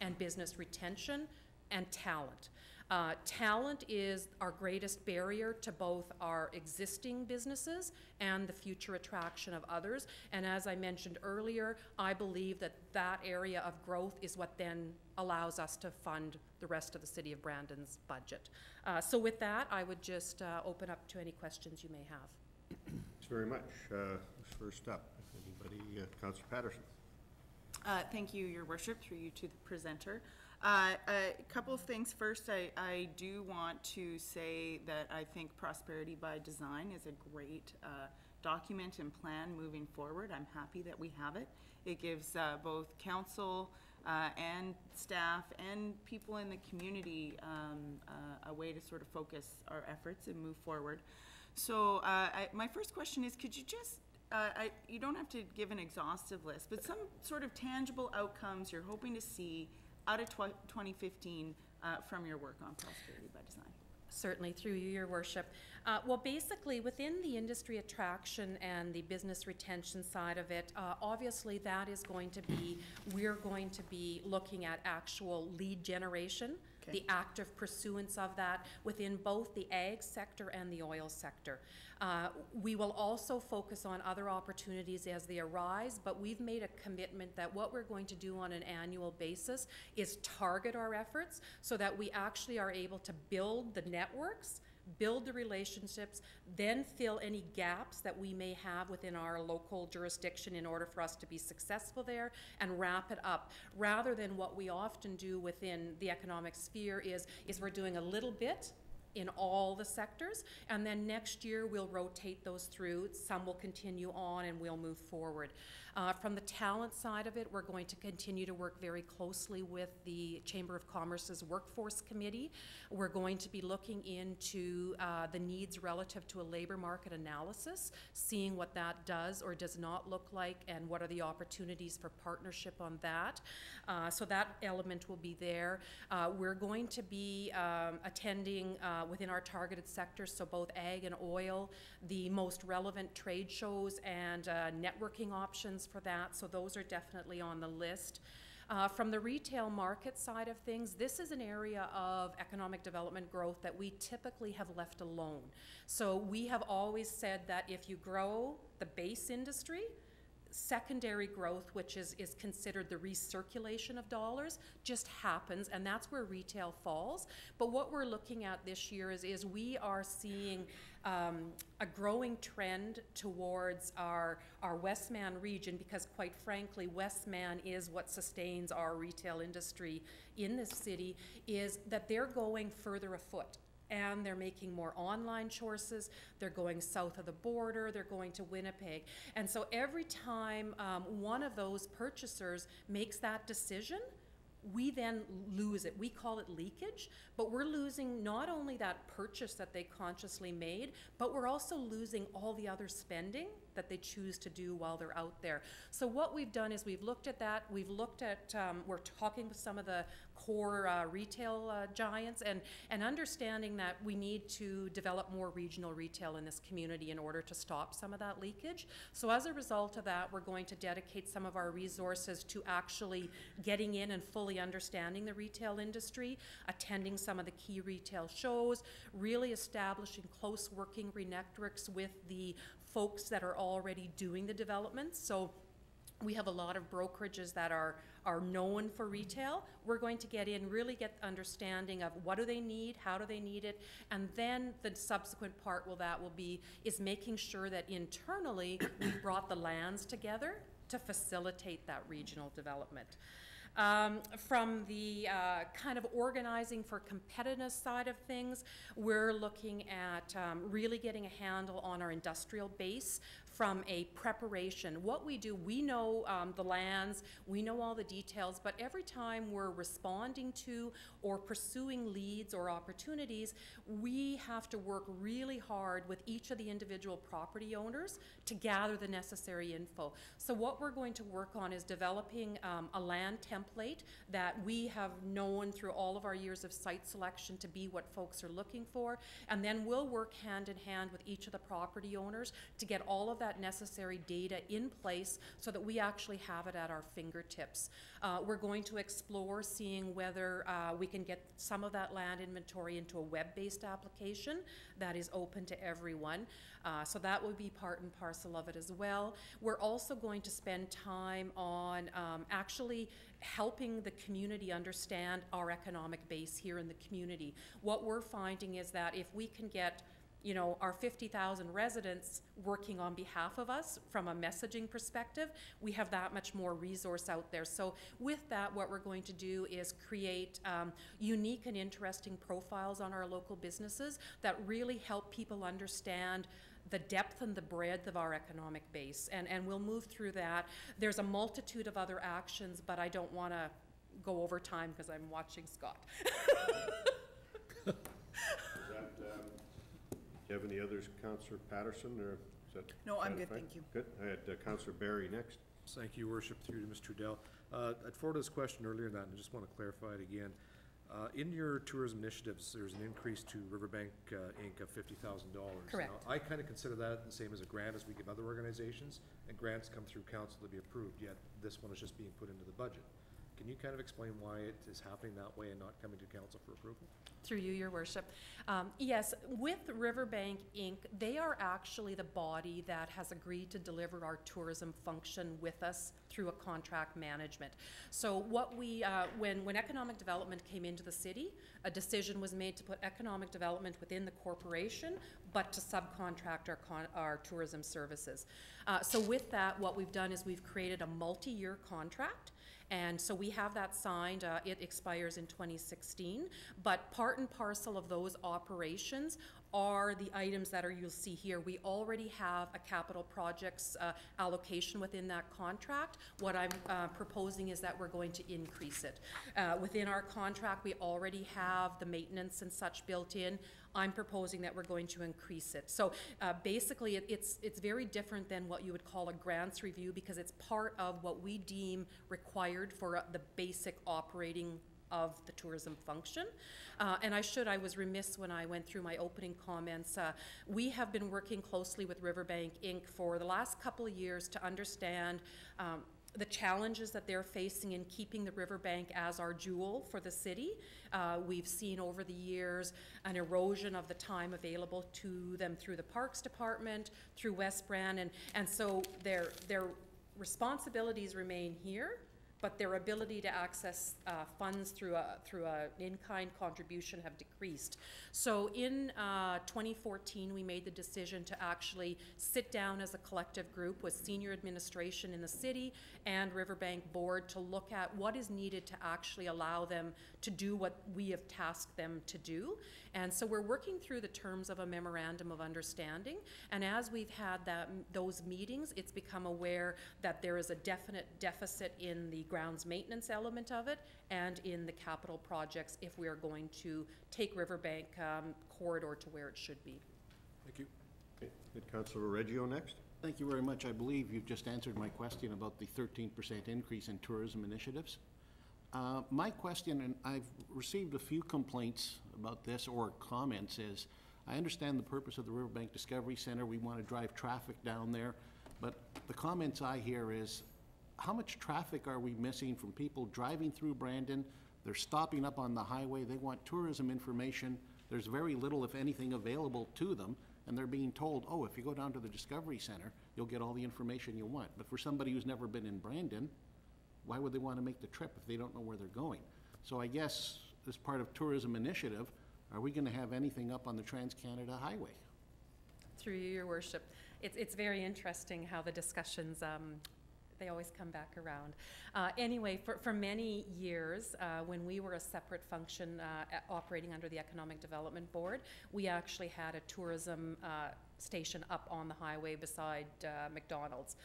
and business retention and talent. Uh, talent is our greatest barrier to both our existing businesses and the future attraction of others. And as I mentioned earlier, I believe that that area of growth is what then allows us to fund the rest of the City of Brandon's budget. Uh, so with that, I would just uh, open up to any questions you may have. Thanks very much. Uh, First up, if anybody, uh, Councillor Patterson. Uh, Thank you, Your Worship, through you to the presenter. Uh, a couple of things. First, I, I do want to say that I think Prosperity by Design is a great uh, document and plan moving forward. I'm happy that we have it. It gives uh, both council uh, and staff and people in the community um, uh, a way to sort of focus our efforts and move forward. So uh, I, my first question is, could you just uh, I, you don't have to give an exhaustive list, but some sort of tangible outcomes you're hoping to see out of tw- 2015 uh, from your work on prosperity by design. Certainly, through you, your worship. Uh, well, basically, within the industry attraction and the business retention side of it, uh, obviously that is going to be, we're going to be looking at actual lead generation, Okay. the active pursuance of that within both the ag sector and the oil sector. Uh, we will also focus on other opportunities as they arise, but we've made a commitment that what we're going to do on an annual basis is target our efforts so that we actually are able to build the networks build the relationships, then fill any gaps that we may have within our local jurisdiction in order for us to be successful there and wrap it up. Rather than what we often do within the economic sphere is, is we're doing a little bit in all the sectors, and then next year we'll rotate those through. Some will continue on and we'll move forward. Uh, from the talent side of it, we're going to continue to work very closely with the Chamber of Commerce's Workforce Committee. We're going to be looking into uh, the needs relative to a labor market analysis, seeing what that does or does not look like, and what are the opportunities for partnership on that. Uh, so that element will be there. Uh, we're going to be um, attending uh, within our targeted sectors, so both ag and oil, the most relevant trade shows and uh, networking options for that. So those are definitely on the list. Uh, from the retail market side of things, this is an area of economic development growth that we typically have left alone. So we have always said that if you grow the base industry, secondary growth, which is, is considered the recirculation of dollars, just happens, and that's where retail falls. But what we're looking at this year is, is we are seeing um, a growing trend towards our, our Westman region because, quite frankly, Westman is what sustains our retail industry in this city, is that they're going further afoot and they're making more online choices. They're going south of the border. They're going to Winnipeg. And so every time um, one of those purchasers makes that decision, we then lose it. We call it leakage, but we're losing not only that purchase that they consciously made, but we're also losing all the other spending that they choose to do while they're out there. So what we've done is we've looked at that. We've looked at, um, we're talking with some of the core uh, retail uh, giants and, and understanding that we need to develop more regional retail in this community in order to stop some of that leakage. So as a result of that, we're going to dedicate some of our resources to actually getting in and fully understanding the retail industry, attending some of the key retail shows, really establishing close working networks with the folks that are already doing the development. So we have a lot of brokerages that are, are known for retail. We're going to get in, really get the understanding of what do they need, how do they need it, and then the subsequent part will that will be is making sure that internally we've brought the lands together to facilitate that regional development. Um, from the uh, kind of organizing for competitiveness side of things, we're looking at um, really getting a handle on our industrial base from a preparation. What we do, we know um, the lands, we know all the details, but every time we're responding to or pursuing leads or opportunities, we have to work really hard with each of the individual property owners to gather the necessary info. So what we're going to work on is developing um, a land template that we have known through all of our years of site selection to be what folks are looking for, and then we'll work hand in hand with each of the property owners to get all of that that necessary data in place so that we actually have it at our fingertips. Uh, we're going to explore seeing whether uh, we can get some of that land inventory into a web-based application that is open to everyone. Uh, so that would be part and parcel of it as well. We're also going to spend time on um, actually helping the community understand our economic base here in the community. What we're finding is that if we can get you know, our 50,000 residents working on behalf of us from a messaging perspective, we have that much more resource out there. So with that, what we're going to do is create um, unique and interesting profiles on our local businesses that really help people understand the depth and the breadth of our economic base. And, and we'll move through that. There's a multitude of other actions, but I don't want to go over time because I'm watching Scott. Is that, um, do you have any others, Counselor Patterson, or is that? No, I'm good, thank you. Good. I had uh, Counselor Berry next. Thank you, Worship, through to Mr. Trudell. Uh, I'd forwarded this question earlier than that, and I just want to clarify it again. Uh, in your tourism initiatives, there's an increase to Riverbank, uh, Inc. of fifty thousand dollars. Correct. I kind of consider that the same as a grant as we give other organizations, and grants come through council to be approved, yet this one is just being put into the budget. Can you kind of explain why it is happening that way and not coming to council for approval? Through you, your worship. Um, yes, with Riverbank Inc., they are actually the body that has agreed to deliver our tourism function with us through a contract management. So what we, uh, when, when economic development came into the city, a decision was made to put economic development within the corporation, but to subcontract our, con- our tourism services. Uh, so with that, what we've done is we've created a multi-year contract and so we have that signed, uh, it expires in 2016. But part and parcel of those operations are the items that are, you'll see here. We already have a capital projects uh, allocation within that contract. What I'm uh, proposing is that we're going to increase it. Uh, within our contract, we already have the maintenance and such built in. I'm proposing that we're going to increase it. So uh, basically, it, it's, it's very different than what you would call a grants review because it's part of what we deem required for uh, the basic operating of the tourism function. Uh, and I should, I was remiss when I went through my opening comments. Uh, we have been working closely with Riverbank Inc. for the last couple of years to understand um, the challenges that they're facing in keeping the riverbank as our jewel for the city. Uh, we've seen over the years an erosion of the time available to them through the Parks Department, through West Brand, and, and so their, their responsibilities remain here, but their ability to access uh, funds through a through a in-kind contribution have decreased. So in uh, 2014, we made the decision to actually sit down as a collective group with senior administration in the city and Riverbank Board to look at what is needed to actually allow them to do what we have tasked them to do. And so we're working through the terms of a memorandum of understanding. And as we've had that those meetings, it's become aware that there is a definite deficit in the grounds maintenance element of it and in the capital projects if we are going to take Riverbank um, corridor to where it should be. Thank you. Okay, Good, Counselor Reggio next. Thank you very much. I believe you've just answered my question about the thirteen percent increase in tourism initiatives. Uh, My question, and I've received a few complaints about this or comments, is I understand the purpose of the Riverbank Discovery Center. We want to drive traffic down there. But the comments I hear is, how much traffic are we missing from people driving through Brandon? They're stopping up on the highway. They want tourism information. There's very little, if anything, available to them. And they're being told, oh, if you go down to the Discovery Center, you'll get all the information you want. But for somebody who's never been in Brandon, why would they want to make the trip if they don't know where they're going? So I guess, as part of tourism initiative, are we going to have anything up on the Trans-Canada Highway? Through you, your worship. It's, it's very interesting how the discussions, um, they always come back around. Uh, anyway, for, for many years, uh, when we were a separate function uh, operating under the Economic Development Board, we actually had a tourism uh, station up on the highway beside uh, McDonald's.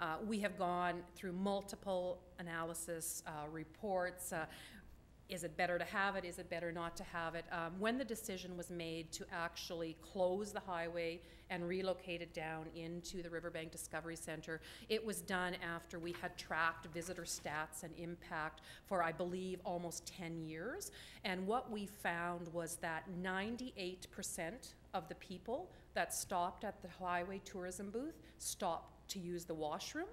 Uh, we have gone through multiple analysis uh, reports. Uh, is it better to have it? Is it better not to have it? Um, when the decision was made to actually close the highway and relocate it down into the Riverbank Discovery Center, it was done after we had tracked visitor stats and impact for, I believe, almost 10 years. And what we found was that 98% of the people that stopped at the highway tourism booth stopped to use the washroom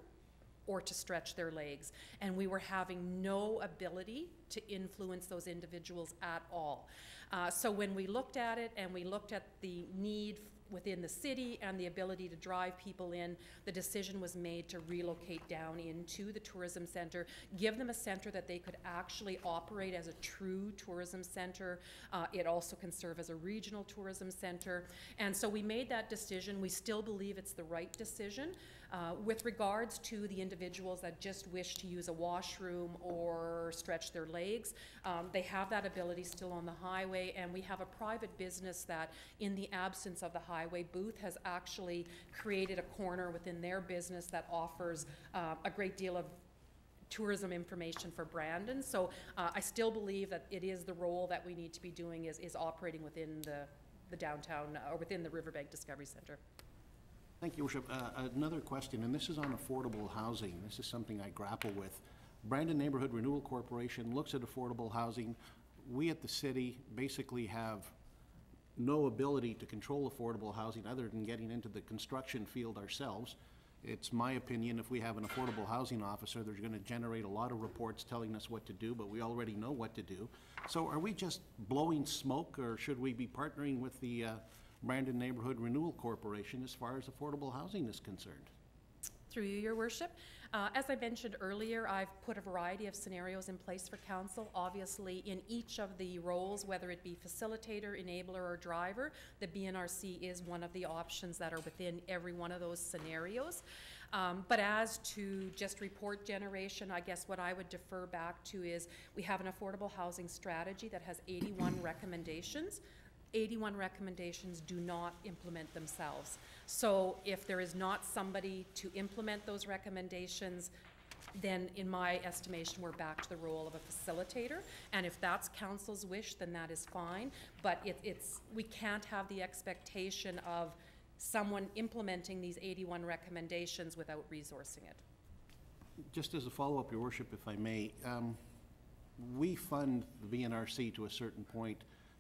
or to stretch their legs. And we were having no ability to influence those individuals at all. Uh, so when we looked at it and we looked at the need within the city and the ability to drive people in, the decision was made to relocate down into the tourism center, give them a center that they could actually operate as a true tourism center. Uh, it also can serve as a regional tourism center. And so we made that decision. We still believe it's the right decision. Uh, with regards to the individuals that just wish to use a washroom or stretch their legs, um, they have that ability still on the highway, and we have a private business that, in the absence of the highway booth, has actually created a corner within their business that offers uh, a great deal of tourism information for Brandon. So uh, I still believe that it is the role that we need to be doing is, is operating within the, the downtown, uh, or within the Riverbank Discovery Center. Thank you, Worship. Uh, Another question, and this is on affordable housing. This is something I grapple with. Brandon Neighborhood Renewal Corporation looks at affordable housing. We at the city basically have no ability to control affordable housing other than getting into the construction field ourselves. It's my opinion, if we have an affordable housing officer, they're gonna generate a lot of reports telling us what to do, but we already know what to do. So are we just blowing smoke, or should we be partnering with the uh, Brandon Neighborhood Renewal Corporation as far as affordable housing is concerned? Through you, your worship. Uh, As I mentioned earlier, I've put a variety of scenarios in place for council. Obviously, in each of the roles, whether it be facilitator, enabler, or driver, the BNRC is one of the options that are within every one of those scenarios. Um, But as to just report generation, I guess what I would defer back to is, we have an affordable housing strategy that has 81 recommendations. 81 recommendations do not implement themselves. So if there is not somebody to implement those recommendations, then in my estimation, we're back to the role of a facilitator. And if that's council's wish, then that is fine. But it, it's, we can't have the expectation of someone implementing these 81 recommendations without resourcing it. Just as a follow-up, your worship, if I may, um, we fund the BNRC to a certain point.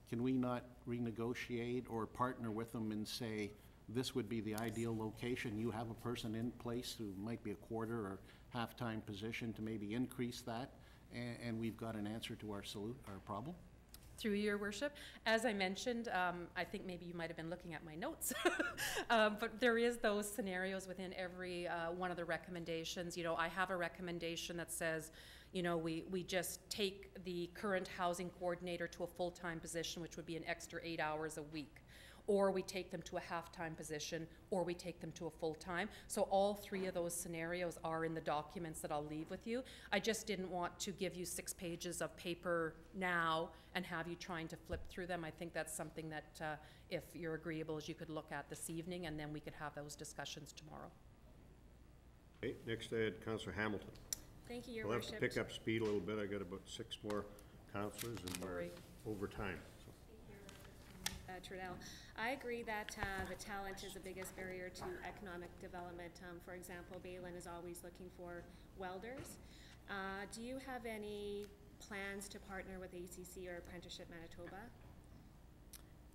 Can we not renegotiate or partner with them and say, this would be the ideal location? You have a person in place who might be a quarter or half-time position to maybe increase that, and, and we've got an answer to our salute, our problem? Through your worship. As I mentioned, um, I think maybe you might have been looking at my notes. Um, but there is those scenarios within every, uh, one of the recommendations. You know, I have a recommendation that says, you know, we, we just take the current housing coordinator to a full-time position, which would be an extra eight hours a week. Or we take them to a half-time position, or we take them to a full-time. So all three of those scenarios are in the documents that I'll leave with you. I just didn't want to give you six pages of paper now and have you trying to flip through them. I think that's something that, uh, if you're agreeable, is you could look at this evening, and then we could have those discussions tomorrow. Okay, next I had Counselor Hamilton. Thank you, your We'll have to worship. pick up speed a little bit. I got about six more counselors and we're Sorry. over time. so. Uh, Trudell. I agree that uh, the talent is the biggest barrier to economic development. Um, For example, Behlen is always looking for welders. Uh, Do you have any plans to partner with ACC or Apprenticeship Manitoba?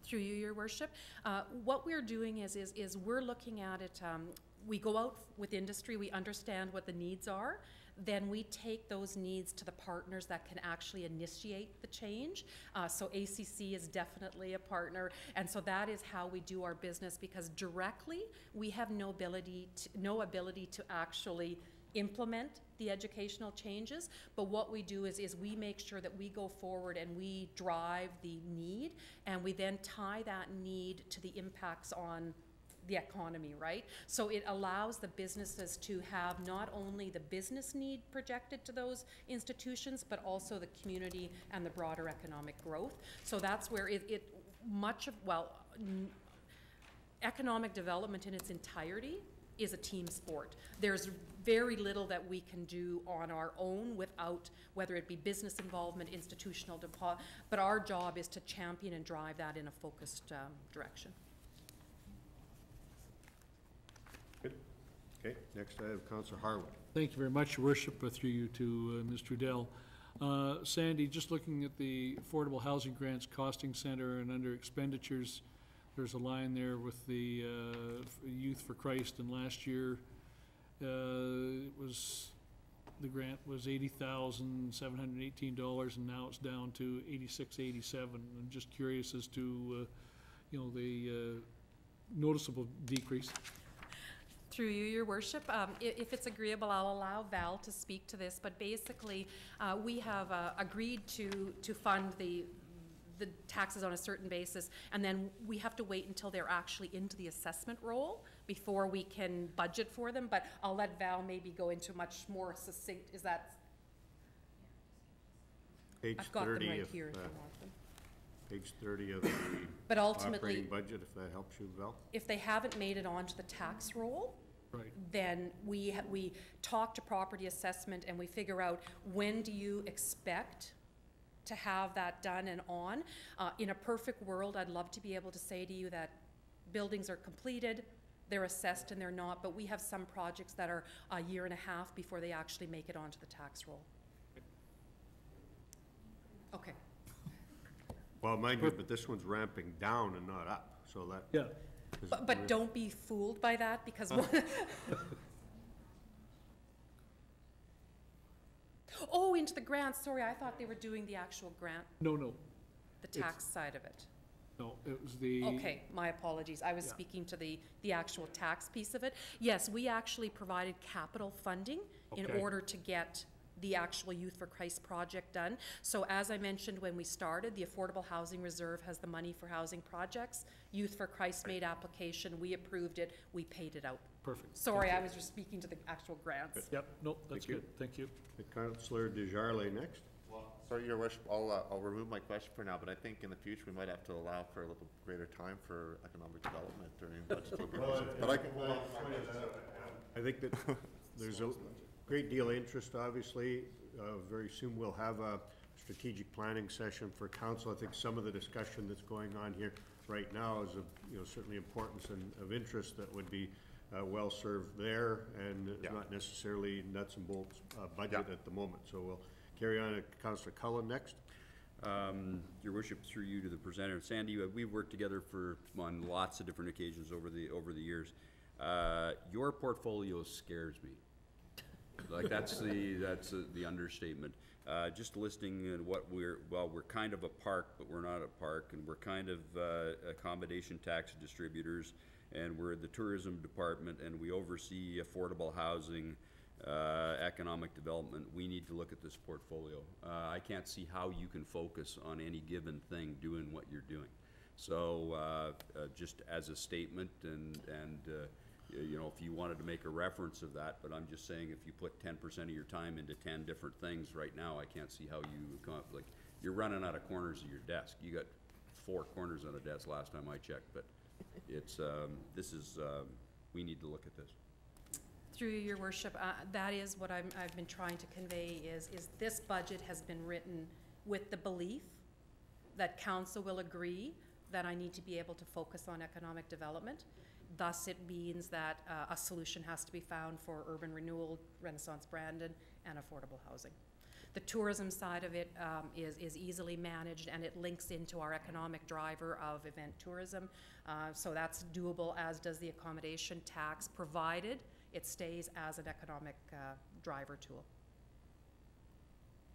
Through you, your worship. Uh, What we're doing is, is, is we're looking at it, um, we go out with industry, we understand what the needs are, then we take those needs to the partners that can actually initiate the change. Uh, So ACC is definitely a partner, and so that is how we do our business, because directly, we have no ability, to- no ability to actually implement the educational changes, but what we do is, is we make sure that we go forward and we drive the need, and we then tie that need to the impacts on the economy, right? So it allows the businesses to have not only the business need projected to those institutions, but also the community and the broader economic growth. So that's where it, it, much of, well, economic development in its entirety is a team sport. There's very little that we can do on our own without, whether it be business involvement, institutional but our job is to champion and drive that in a focused um, direction. Good. Okay, next I have Counselor Harwood. Thank you very much, Your Worship, through you to uh, Ms. Trudell. Uh, Sandy, just looking at the Affordable Housing Grants Costing Center and under expenditures, there's a line there with the uh, Youth for Christ, and last year, uh, it was, the grant was eighty thousand, seven hundred and eighteen dollars, and now it's down to eighty-six, eighty-seven. I'm just curious as to, uh, you know, the, noticeable decrease. Through you, your worship, um, i- if it's agreeable, I'll allow Val to speak to this, but basically, uh, we have uh, agreed to, to fund the, the taxes on a certain basis, and then we have to wait until they're actually into the assessment roll before we can budget for them, but I'll let Val maybe go into much more succinct, is that, Page I've got them right of, here if you want them. page thirty of the But ultimately, operating budget, if that helps you, Val? if they haven't made it onto the tax roll, Right. then we, ha- we talk to property assessment and we figure out when do you expect to have that done and on. Uh, in a perfect world, I'd love to be able to say to you that buildings are completed, they're assessed and they're not, but we have some projects that are a year and a half before they actually make it onto the tax roll. Okay. Well, mind you, but this one's ramping down and not up, so that. Yeah. But, but don't be fooled by that because oh. one. Oh, into the grant, sorry, I thought they were doing the actual grant, No, no, the tax side of it. no, it was the. Okay, my apologies, I was Yeah. speaking to the, the actual tax piece of it. Yes, we actually provided capital funding in Okay. order to get the actual Youth for Christ project done. So as I mentioned when we started, the Affordable Housing Reserve has the money for housing projects. Youth for Christ made application, we approved it, we paid it out. Perfect. Sorry, I was just speaking to the actual grants. Yep, no, that's Thank you. good, thank you. Councillor Desjarlais next. Sorry, your worship, I'll, uh, I'll remove my question for now, but I think in the future, we might have to allow for a little greater time for economic development during budgeting purposes. But I, I think that there's a great deal of interest, obviously. Uh, Very soon we'll have a strategic planning session for council. I think some of the discussion that's going on here right now is of, you know, certainly importance and of interest that would be uh, well-served there and Yeah. not necessarily nuts and bolts uh, budget Yeah. at the moment. So we'll carry on to Councillor Cullen next. Um, Your worship, through you to the presenter, Sandy, uh, we've worked together for, on lots of different occasions over the, over the years. Uh, Your portfolio scares me. Like, that's the, that's the understatement. Uh, Just listing uh, what we're, well, we're kind of a park, but we're not a park, and we're kind of uh, accommodation tax distributors, and we're the tourism department, and we oversee affordable housing, uh, economic development, we need to look at this portfolio. Uh, I can't see how you can focus on any given thing doing what you're doing. So, just as a statement and, and, you know, if you wanted to make a reference of that, but I'm just saying if you put ten percent of your time into ten different things right now, I can't see how you, accom- like, you're running out of corners of your desk. You got four corners on a desk last time I checked, but it's, um, this is, um, we need to look at this. Through your worship, uh, that is what I'm, I've been trying to convey is, is this budget has been written with the belief that council will agree that I need to be able to focus on economic development. Thus, it means that uh, a solution has to be found for urban renewal, Renaissance Brandon, and affordable housing. The tourism side of it um, is, is easily managed, and it links into our economic driver of event tourism. Uh, So that's doable, as does the accommodation tax, provided it stays as an economic uh, driver tool.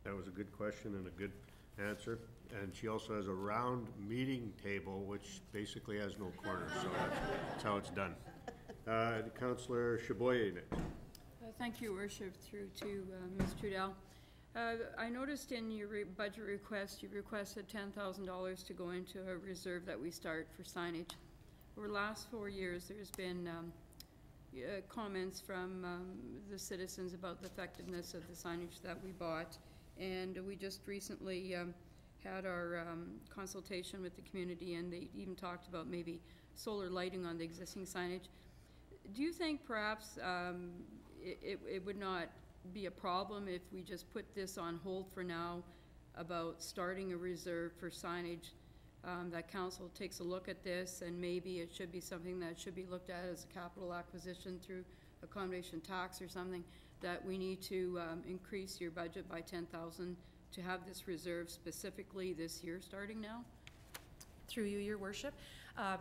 That was a good question and a good answer. And she also has a round meeting table, which basically has no corners, so that's, that's how it's done. Uh, Councillor Chaboyer next. Uh, Thank you, Worship, through to uh, Ms. Trudell. Uh, I noticed in your re- budget request, you requested ten thousand dollars to go into a reserve that we start for signage. Over the last four years, there's been um, uh, comments from um, the citizens about the effectiveness of the signage that we bought. And we just recently um, had our um, consultation with the community, and they even talked about maybe solar lighting on the existing signage. Do you think perhaps um, it, it- would not be a problem if we just put this on hold for now about starting a reserve for signage? um, That council takes a look at this and maybe it should be something that should be looked at as a capital acquisition through accommodation tax or something, that we need to um, increase your budget by ten thousand to have this reserve specifically this year, starting now? Through you, your worship. Um,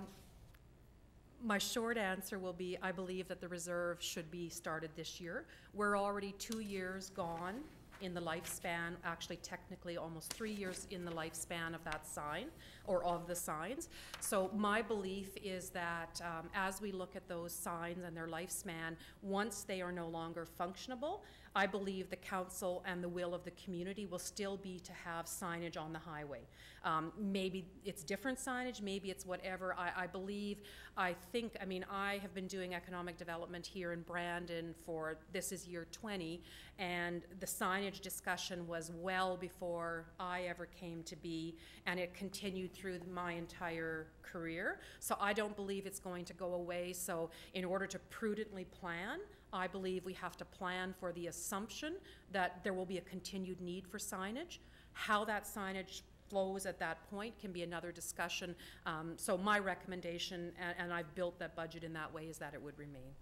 My short answer will be, I believe that the reserve should be started this year. We're already two years gone in the lifespan, actually technically almost three years in the lifespan of that sign or of the signs. So my belief is that um, as we look at those signs and their lifespan, once they are no longer functionable, I believe the council and the will of the community will still be to have signage on the highway. Um, maybe it's different signage, maybe it's whatever. I, I believe, I think, I mean, I have been doing economic development here in Brandon for, this is year 20, and the signage discussion was well before I ever came to be, and it continued through my entire career. So I don't believe it's going to go away. So in order to prudently plan, I believe we have to plan for the assumption that there will be a continued need for signage. How that signage flows at that point can be another discussion. Um, so my recommendation, and, and I've built that budget in that way, is that it would remain.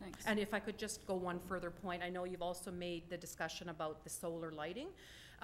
Thanks. And if I could just go one further point, I know you've also made the discussion about the solar lighting.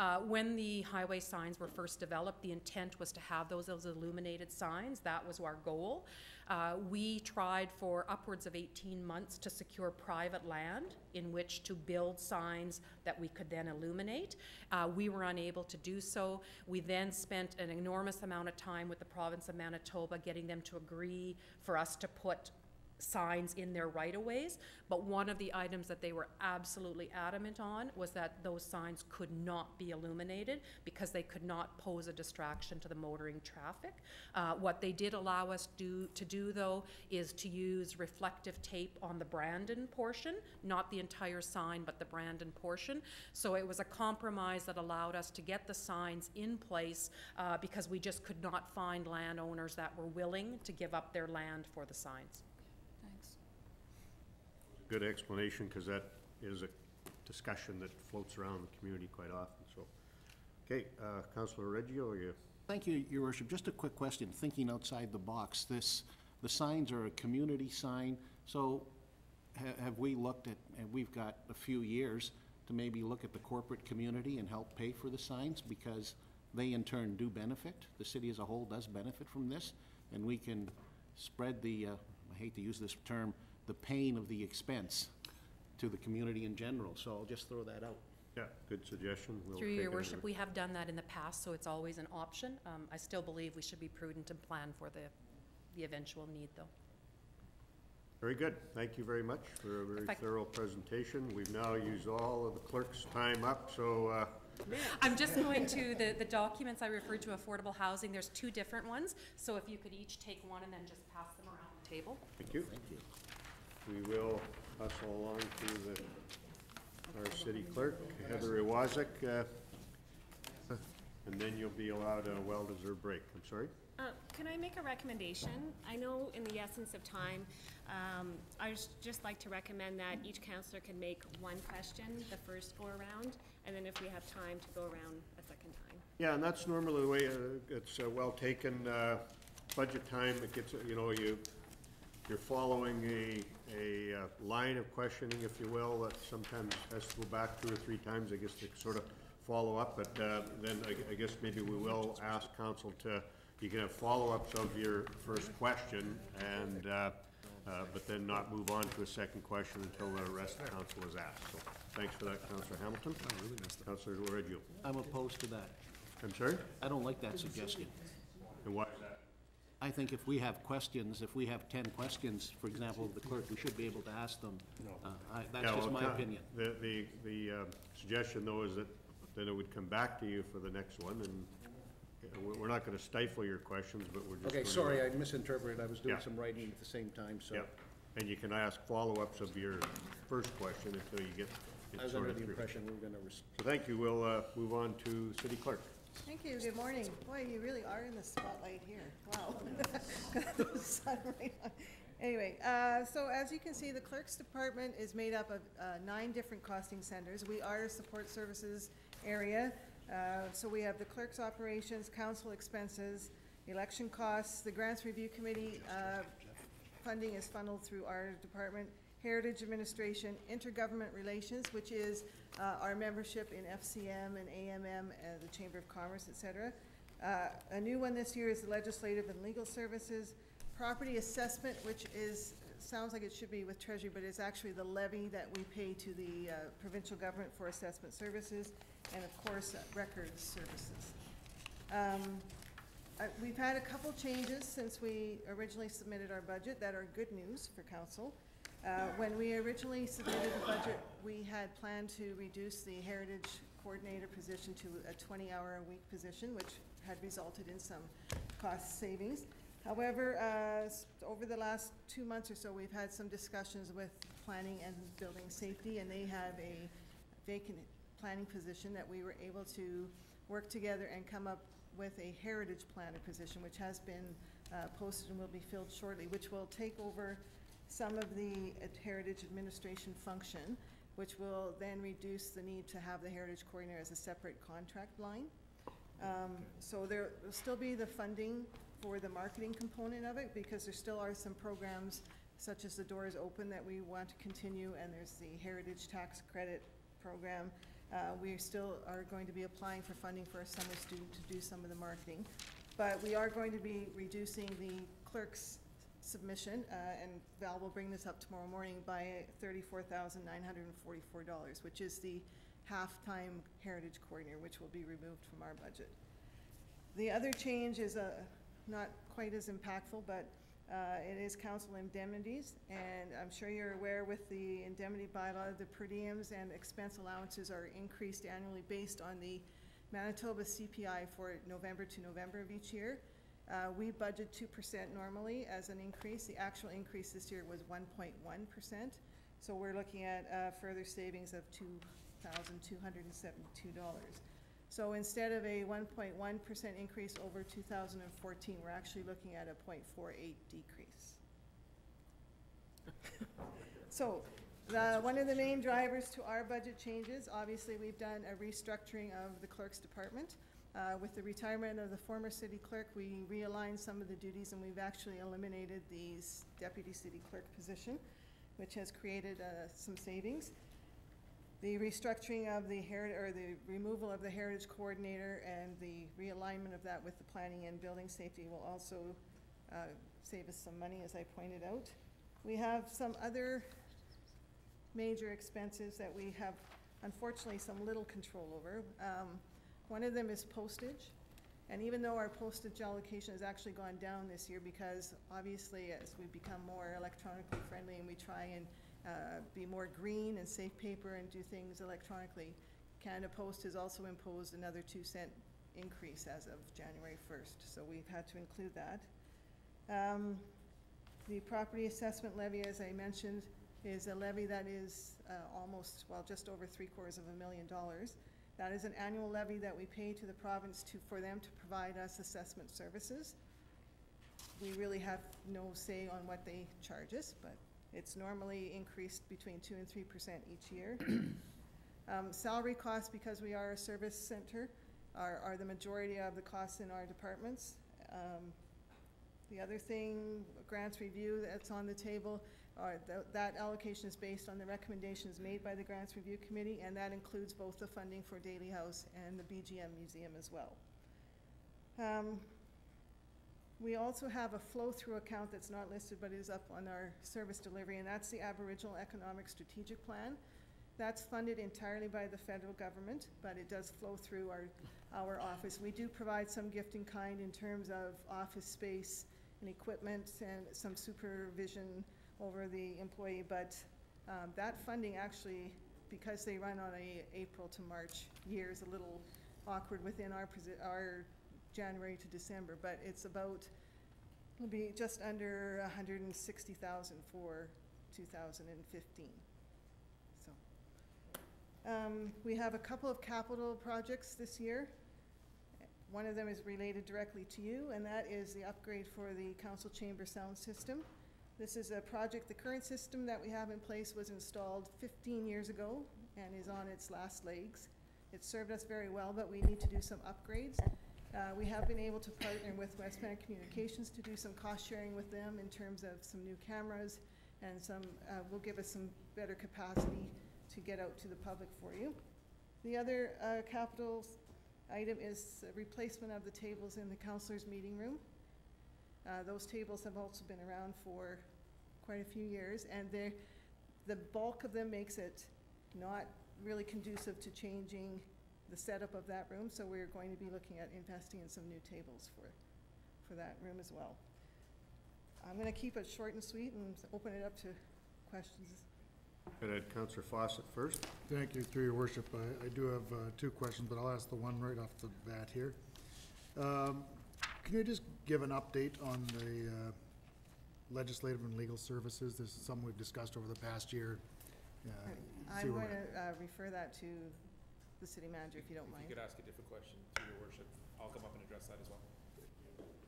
Uh, when the highway signs were first developed, the intent was to have those as illuminated signs. That was our goal. Uh, we tried for upwards of 18 months to secure private land in which to build signs that we could then illuminate. Uh, we were unable to do so. We then spent an enormous amount of time with the province of Manitoba getting them to agree for us to put signs in their right-of-ways, but one of the items that they were absolutely adamant on was that those signs could not be illuminated because they could not pose a distraction to the motoring traffic. Uh, what they did allow us do, to do, though, is to use reflective tape on the Brandon portion, not the entire sign, but the Brandon portion. So it was a compromise that allowed us to get the signs in place uh, because we just could not find landowners that were willing to give up their land for the signs. Good explanation, because that is a discussion that floats around the community quite often, so. Okay, uh, Councilor Reggio, you, Thank you, Your Worship. Just a quick question, thinking outside the box. This, the signs are a community sign, so ha- have we looked at, and we've got a few years to maybe look at the corporate community and help pay for the signs? Because they in turn do benefit, the city as a whole does benefit from this, and we can spread the, uh, I hate to use this term, the pain of the expense to the community in general. So I'll just throw that out. yeah, good suggestion. We'll Through take it your under- worship, we have done that in the past, so it's always an option. Um, I still believe we should be prudent and plan for the, the eventual need, though. Very good. Thank you very much for a very If I- thorough presentation. We've now used all of the clerk's time up, so, uh, I'm just going to the, the documents I referred to affordable housing, there's two different ones, so if you could each take one and then just pass them around the table. thank you. Thank you. We will hustle along to the, our city clerk, Heather Ewasiuk, uh, and then you'll be allowed a well-deserved break. I'm sorry? Uh, Can I make a recommendation? I know in the essence of time, um, I would just like to recommend that each counselor can make one question the first go-around, and then if we have time to go around a second time. Yeah, and that's normally the way, uh, it's uh, well taken, uh, budget time, it gets, you know, you, you're following a, a uh, line of questioning, if you will, that sometimes has to go back two or three times, I guess, to sort of follow up, but uh, then I I guess maybe we will ask council to, you can have follow-ups of your first question, and, uh, uh, but then not move on to a second question until the rest of the council is asked. So, thanks for that, Councillor Hamilton. Councillor Reggio. I'm opposed to that. I'm sorry? I don't like that suggestion. And why is that? I think if we have questions, if we have ten questions, for example, of the clerk, we should be able to ask them. Uh, I- That's Yeah, just well, my opinion. The, the, the uh, suggestion though is that, then it would come back to you for the next one, and uh, we're, we're not gonna stifle your questions, but we're just. Okay, gonna- sorry, I misinterpreted. I was doing Yeah. some writing at the same time, so. Yep, and you can ask follow-ups of your first question until you get I was under sorted the through. impression we were gonna, res- So thank you, we'll, uh, move on to city clerk. Thank you, good morning. Boy, you really are in the spotlight here, wow. Anyway, uh, so as you can see, the clerk's department is made up of uh, nine different costing centers. We are a support services area. Uh, So we have the clerk's operations, council expenses, election costs, the grants review committee uh, funding is funneled through our department, Heritage Administration, Intergovernment Relations, which is uh, our membership in FCM and AMM, uh, the Chamber of Commerce, et cetera. Uh, A new one this year is the Legislative and Legal Services, Property Assessment, which is sounds like it should be with Treasury, but it's actually the levy that we pay to the uh, provincial government for assessment services, and of course, uh, records services. Um, I- We've had a couple changes since we originally submitted our budget that are good news for council. Uh, When we originally submitted the budget, we had planned to reduce the heritage coordinator position to a twenty-hour-a-week position, which had resulted in some cost savings. However, uh, over the last two months or so, we've had some discussions with planning and building safety, and they have a vacant planning position that we were able to work together and come up with a heritage planner position, which has been uh, posted and will be filled shortly, which will take over some of the heritage administration function, which will then reduce the need to have the heritage coordinator as a separate contract line. Um, So there will still be the funding for the marketing component of it, because there still are some programs such as the Doors Open that we want to continue, and there's the Heritage Tax Credit Program. Uh, We still are going to be applying for funding for a summer student to do some of the marketing. But we are going to be reducing the clerk's submission, uh, and Val will bring this up tomorrow morning, by thirty-four thousand nine hundred and forty-four dollars, which is the half-time heritage coordinator, which will be removed from our budget. The other change is uh, not quite as impactful, but uh, it is council indemnities, and I'm sure you're aware with the indemnity bylaw, the per diems and expense allowances are increased annually based on the Manitoba CPI for November to November of each year. Uh, We budget two percent normally as an increase. The actual increase this year was one point one percent. So we're looking at uh, further savings of two thousand two hundred and seventy-two dollars. So instead of a one point one percent increase over two thousand and fourteen, we're actually looking at a 0.48 decrease. So, the, one of the main drivers to our budget changes, obviously, we've done a restructuring of the clerk's department. Uh, with the retirement of the former city clerk, we realigned some of the duties and we've actually eliminated the deputy city clerk position, which has created, uh, some savings. The restructuring of the heri- or the removal of the heritage coordinator and the realignment of that with the planning and building safety will also uh, save us some money, as I pointed out. We have some other major expenses that we have unfortunately some little control over. Um, One of them is postage. And even though our postage allocation has actually gone down this year because obviously as we become more electronically friendly and we try and uh, be more green and save paper and do things electronically, Canada Post has also imposed another two cent increase as of January first, so we've had to include that. Um, The property assessment levy, as I mentioned, is a levy that is uh, almost, well, just over three quarters of a million dollars. That is an annual levy that we pay to the province to, for them to provide us assessment services. We really have no say on what they charge us, but it's normally increased between two and three percent each year. Um, Salary costs, because we are a service center, are, are the majority of the costs in our departments. Um, The other thing, grants review that's on the table, are, tha- that allocation is based on the recommendations made by the Grants Review Committee, and that includes both the funding for Daly House and the BGM Museum as well. Um, We also have a flow-through account that's not listed but is up on our service delivery, and that's the Aboriginal Economic Strategic Plan. That's funded entirely by the federal government, but it does flow through our, our office. We do provide some gift in kind in terms of office space and equipment and some supervision over the employee, but um, that funding actually, because they run on a April to March year, is a little awkward within our, our January to December, but it's about, it'll be just under a hundred and sixty thousand for two thousand and fifteen. So, um, we have a couple of capital projects this year. One of them is related directly to you, and that is the upgrade for the council chamber sound system. This is a project, the current system that we have in place was installed fifteen years ago and is on its last legs. It served us very well, but we need to do some upgrades. Uh, we have been able to partner with Westman Communications to do some cost sharing with them in terms of some new cameras and some, uh, will give us some better capacity to get out to the public for you. The other, uh, capital item is replacement of the tables in the counselors' meeting room. Uh, those tables have also been around for quite a few years, and they're, the bulk of them makes it not really conducive to changing the setup of that room, so we're going to be looking at investing in some new tables for, for that room as well. I'm gonna keep it short and sweet and open it up to questions. Could I have Counselor Fawcett first? Thank you, through your worship. I, I do have uh, two questions, but I'll ask the one right off the bat here. Um, Can you just give an update on the uh, legislative and legal services? This is something we've discussed over the past year. Uh, see I'm where going we're at. to uh, refer that to the city manager, if you don't If mind. you could ask a different question to your worship, I'll come up and address that as well.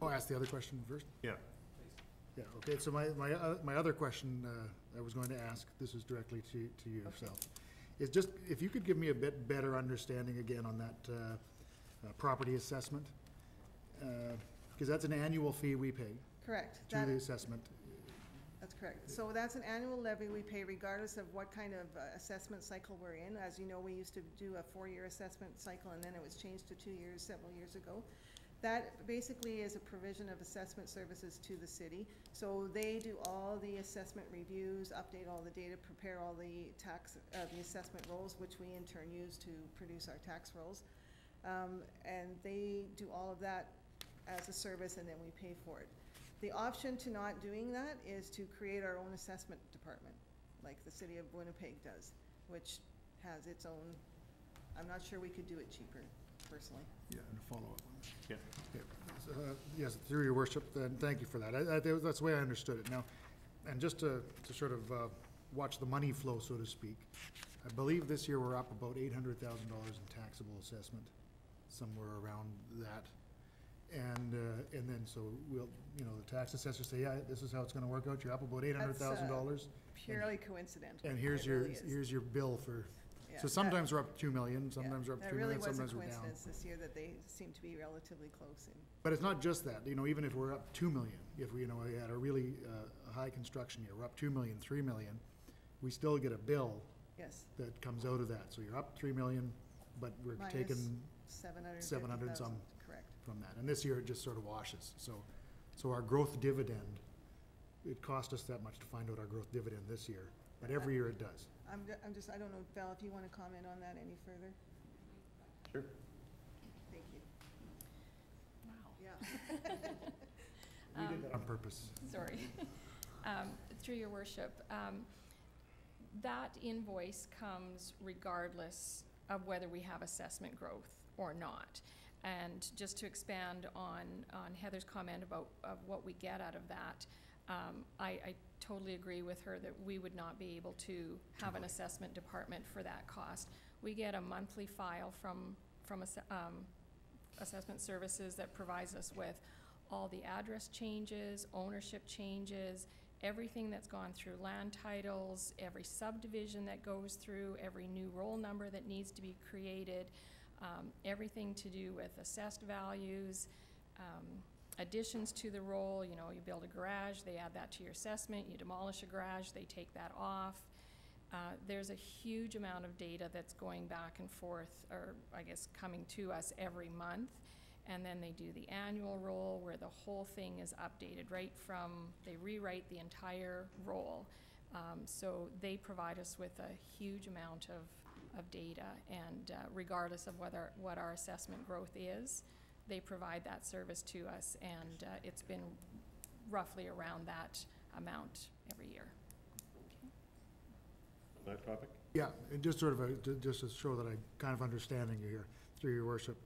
Oh, ask the other question first? Yeah. Yeah, okay, so my, my, uh, my other question, uh, I was going to ask, this is directly to, to you yourself, is just, if you could give me a bit better understanding again on that, uh, uh, property assessment? Uh, cause that's an annual fee we pay Correct. to That- the assessment. That's correct. So that's an annual levy we pay regardless of what kind of uh, assessment cycle we're in. As you know, we used to do a four-year assessment cycle, and then it was changed to two years several years ago. That basically is a provision of assessment services to the city. So they do all the assessment reviews, update all the data, prepare all the tax, uh, the assessment rolls, which we in turn use to produce our tax rolls. Um, and they do all of that as a service, and then we pay for it. The option to not doing that is to create our own assessment department, like the city of Winnipeg does, which has its own, I'm not sure we could do it cheaper, personally. Yeah, and a follow-up. on that. Yeah. Uh, Yes, through your worship, and thank you for that. I, I, that's the way I understood it. Now, and just to, to sort of, uh, watch the money flow, so to speak, I believe this year we're up about eight hundred thousand dollars in taxable assessment, somewhere around that. And, uh, and then, so we'll, you know, the tax assessors say, yeah, this is how it's gonna work out, you're up about eight hundred thousand dollars. Purely coincidental. And here's It your, really is. here's your bill for, Yeah, so that- sometimes we're up two million, yeah, sometimes we're up that three really million, was a sometimes we're down. coincidence this year that they seem to be relatively close in. But it's not just that, you know, even if we're up two million, if we, you know, we had a really, uh, a high construction year, we're up two million, three million, we still get a bill Yes. that comes out of that, so you're up three million, but we're Minus taking seven hundred and seven fifty hundred some. From that, and this year it just sort of washes, so, so our growth dividend, it cost us that much to find out our growth dividend this year, but every year it does. I'm, ju- I'm just, I don't know, Val, if you want to comment on that any further? Sure. Thank you. Wow. Yeah. We did that on purpose. Sorry. Um, Through your worship, um, that invoice comes regardless of whether we have assessment growth or not. And just to expand on, on Heather's comment about, of what we get out of that, um, I, I totally agree with her that we would not be able to have an assessment department for that cost. We get a monthly file from, from, asse- um, assessment services that provides us with all the address changes, ownership changes, everything that's gone through land titles, every subdivision that goes through, every new roll number that needs to be created, um, everything to do with assessed values, um, additions to the roll, you know, you build a garage, they add that to your assessment, you demolish a garage, they take that off. Uh, there's a huge amount of data that's going back and forth, or I guess coming to us every month. And then they do the annual roll where the whole thing is updated, right from, they rewrite the entire roll. Um, so they provide us with a huge amount of, of data and uh, regardless of whether, what our assessment growth is, they provide that service to us and uh, it's been roughly around that amount every year. That topic? Yeah, and just sort of, a- just to show that I'm kind of understanding you here, through your worship,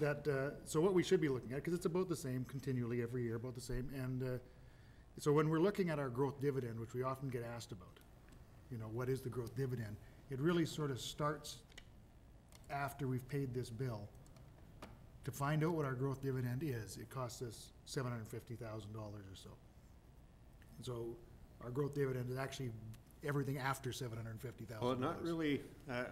that, uh, so what we should be looking at, because it's about the same continually every year, about the same, and, uh, so when we're looking at our growth dividend, which we often get asked about, you know, what is the growth dividend? It really sort of starts after we've paid this bill. To find out what our growth dividend is, it costs us seven hundred and fifty thousand dollars or so. So our growth dividend is actually everything after seven hundred and fifty thousand Well, dollars. not really, uh,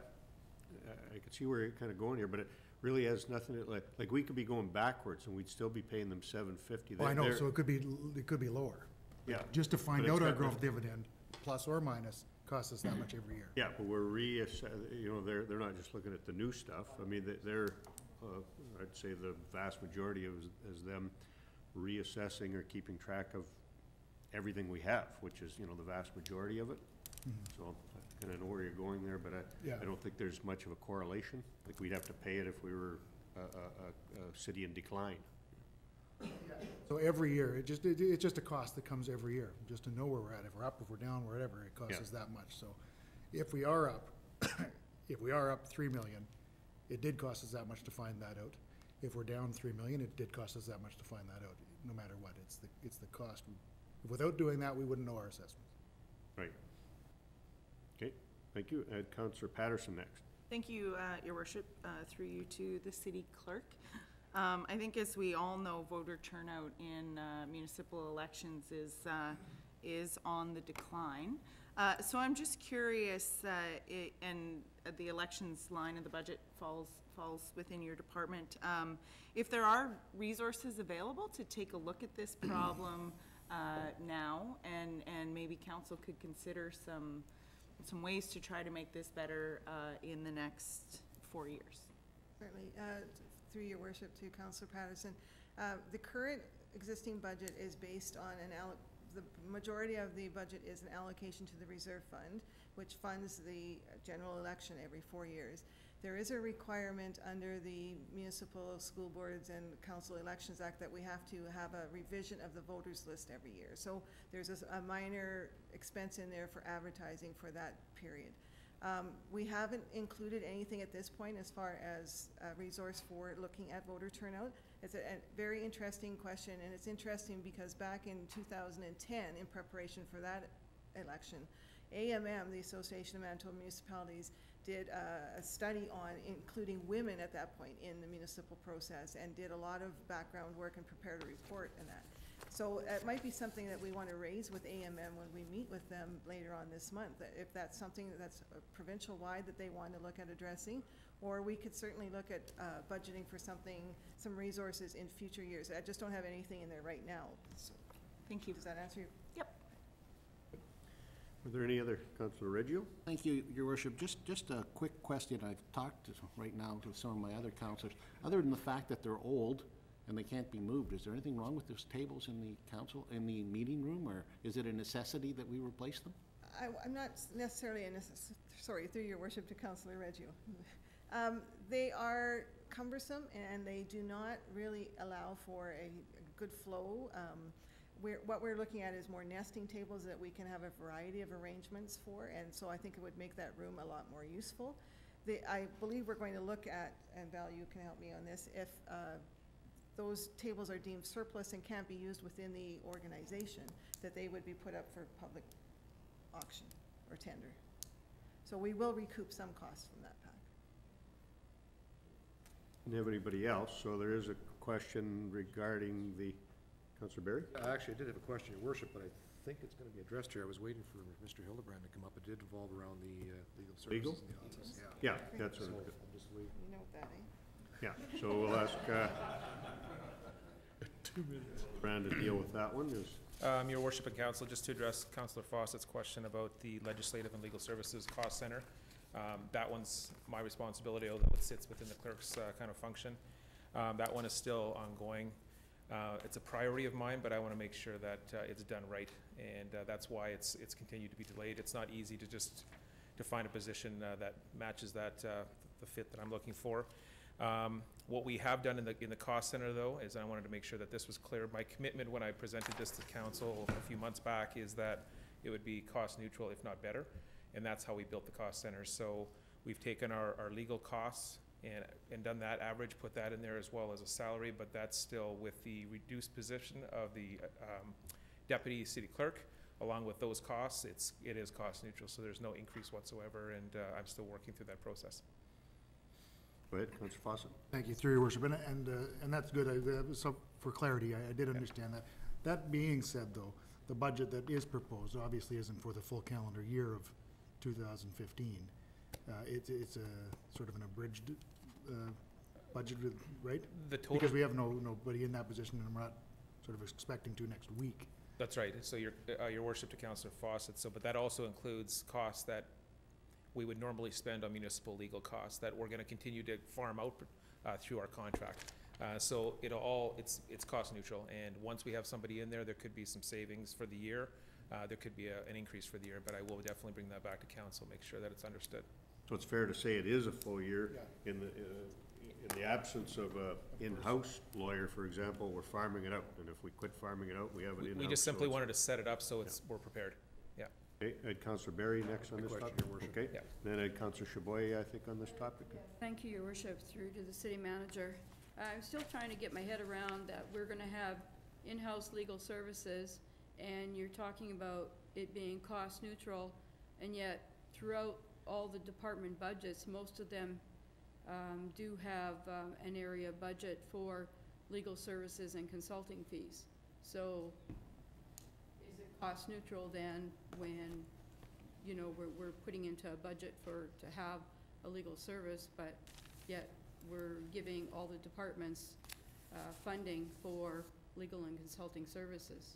I can see where you're kind of going here, but it really has nothing, to- like, like, we could be going backwards and we'd still be paying them seven fifty. Oh, I know, so it could be, it could be lower. Yeah. Just to find But it's out our got- growth dividend, plus or minus, costs us that much every year. Yeah, but we're reass, you know, they're, they're not just looking at the new stuff. I mean, they- they're, uh, I'd say the vast majority of is- is them reassessing or keeping track of everything we have, which is, you know, the vast majority of it. Mhm. So I kinda know where you're going there, but I, Yeah. I don't think there's much of a correlation. Like, we'd have to pay it if we were a, a, a, a city in decline. So every year, it just, it, it's just a cost that comes every year, just to know where we're at. If we're up, if we're down, wherever, it costs Yeah. us that much. So if we are up, if we are up three million, it did cost us that much to find that out. If we're down three million, it did cost us that much to find that out, no matter what. It's the, it's the cost. Without doing that, we wouldn't know our assessments. Right. Okay, thank you. Uh, Counselor Patterson next. Thank you, uh, Your Worship, uh, through you to the city clerk. Um, I think as we all know, voter turnout in uh, municipal elections is, uh, is on the decline. Uh, So I'm just curious, uh, i- and the elections line of the budget falls, falls within your department. um, If there are resources available to take a look at this problem uh, now, and, and maybe council could consider some, some ways to try to make this better uh, in the next four years. Certainly, through your worship to Councillor Patterson. Uh, The current existing budget is based on an alloc, the majority of the budget is an allocation to the reserve fund, which funds the general election every four years. There is a requirement under the Municipal School Boards and Council Elections Act that we have to have a revision of the voters list every year. So there's a minor expense in there for advertising for that period. Um, We haven't included anything at this point as far as a resource for looking at voter turnout. It's a, a very interesting question, and it's interesting because back in two thousand and ten, in preparation for that election, AMM, the Association of Manitoba Municipalities, did a, a study on including women at that point in the municipal process and did a lot of background work and prepared a report and that. So it might be something that we want to raise with AMM when we meet with them later on this month, that if that's something that's uh, provincial-wide that they want to look at addressing, or we could certainly look at uh, budgeting for something, some resources in future years. I just don't have anything in there right now. So, Thank you. Does that answer your? Yep. Were there any other, Counselor Reggio? Thank you, Your Worship. Just, just a quick question. I've talked to- right now to some of my other counselors. Other than the fact that they're old and they can't be moved, is there anything wrong with those tables in the council, in the meeting room? Or is it a necessity that we replace them? I, I'm not necessarily, a necess- sorry, through your worship to Councillor Reggio. Um, They are cumbersome and they do not really allow for a a good flow. Um, We're, what we're looking at is more nesting tables that we can have a variety of arrangements for, and so I think it would make that room a lot more useful. The, I believe we're going to look at, and Val, you can help me on this, if uh, those tables are deemed surplus and can't be used within the organization, that they would be put up for public auction or tender. So we will recoup some costs from that pack. Didn't have anybody else, so there is a question regarding the, Counselor Berry? Uh, Actually, I did have a question, Your Worship, but I think it's gonna be addressed here. I was waiting for Mr. Hildebrand to come up. It did revolve around the uh, legal Legal? services in the office, yeah. Yeah, that's So what, I'm just waiting. You know that, eh? Yeah, so we'll ask, uh, Two minutes. Brand to deal with that one, is, Um, Your Worship and Council, just to address Councillor Fawcett's question about the Legislative and Legal Services Cost Center. Um, that one's my responsibility, although it sits within the clerk's, uh, kind of function. Um, that one is still ongoing. Uh, it's a priority of mine, but I wanna make sure that, uh, it's done right, and, uh, that's why it's, it's continued to be delayed. It's not easy to just, to find a position, uh, that matches that, uh, the fit that I'm looking for. Um, what we have done in the, in the cost center though, is I wanted to make sure that this was clear. My commitment when I presented this to council a few months back is that it would be cost neutral, if not better. And that's how we built the cost center. So we've taken our, our legal costs and, and done that average, put that in there as well as a salary, but that's still with the reduced position of the, um, deputy city clerk. Along with those costs, it's, it is cost neutral, so there's no increase whatsoever, and, uh, I'm still working through that process. Go ahead, Counselor Fawcett. Thank you, through your worship, and, and, uh, and that's good, I, uh, so, for clarity, I, I did understand that. That being said, though, the budget that is proposed obviously isn't for the full calendar year of two thousand fifteen. Uh, it's, it's a, sort of an abridged, uh, budget, with- right? The total. Because we have no, nobody in that position, and we're not sort of expecting to next week. That's right, so your, uh, your worship to Councillor Fawcett, so, but that also includes costs that we would normally spend on municipal legal costs that we're gonna continue to farm out, uh, through our contract. Uh, so it'll all, it's, it's cost neutral, and once we have somebody in there, there could be some savings for the year. Uh, there could be a, an increase for the year, but I will definitely bring that back to council, make sure that it's understood. So it's fair to say it is a full year in the, uh, in the absence of a in-house lawyer, for example, we're farming it out. And if we quit farming it out, we have an We- in-house. We just simply it's- wanted to set it up so it's, we're prepared, yeah. Okay, I had Counselor Berry next on this question, topic. Your Worship. Okay, Yeah. then I had Counselor Chaboy, I think, on this topic. Thank you, your worship, through to the city manager. I'm still trying to get my head around that we're gonna have in-house legal services, and you're talking about it being cost neutral, and yet throughout all the department budgets, most of them um, do have um, an area budget for legal services and consulting fees. So is it cost neutral then when, you know, we're, we're putting into a budget for, to have a legal service, but yet we're giving all the departments uh, funding for legal and consulting services?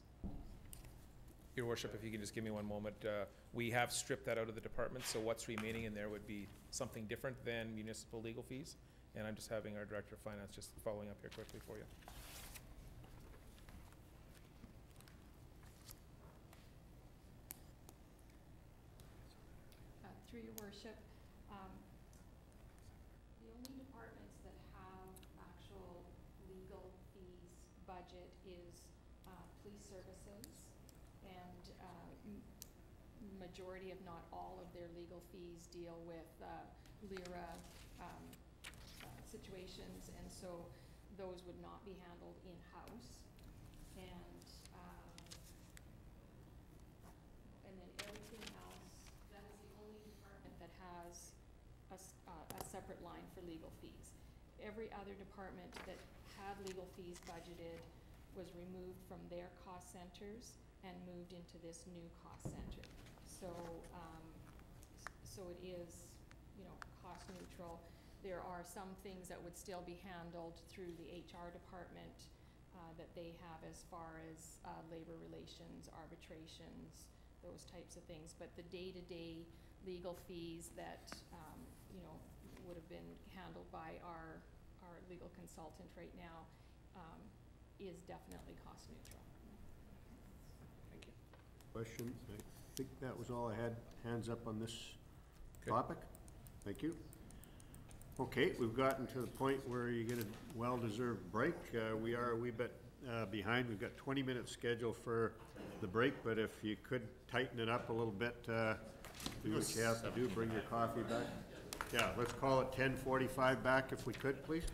Your worship, if you can just give me one moment, uh, we have stripped that out of the department, so what's remaining in there would be something different than municipal legal fees. And I'm just having our Director of Finance just following up here quickly for you. Uh, Through your worship, um, the only departments that have actual legal fees budget is uh, police services, and uh, m- majority, if not all, of their legal fees deal with uh, LERA um, uh, situations, and so those would not be handled in-house. And um, and then everything else, that is the only department that has a, uh, a separate line for legal fees. Every other department that had legal fees budgeted was removed from their cost centers and moved into this new cost center. So, um, so it is, you know, cost neutral. There are some things that would still be handled through the HR department, uh, that they have as far as, uh, labor relations, arbitrations, those types of things, but the day-to-day legal fees that, um, you know, would have been handled by our, our legal consultant right now, um, is definitely cost neutral. Thank you. Questions? I think that was all I had. Hands up on this Okay. topic. Thank you. Okay, we've gotten to the point where you get a well-deserved break. Uh, we are a wee bit, uh, behind. We've got twenty minutes scheduled for the break, but if you could tighten it up a little bit, uh, do what you have to do, bring your coffee back. Yeah, let's call it ten forty-five back if we could, please.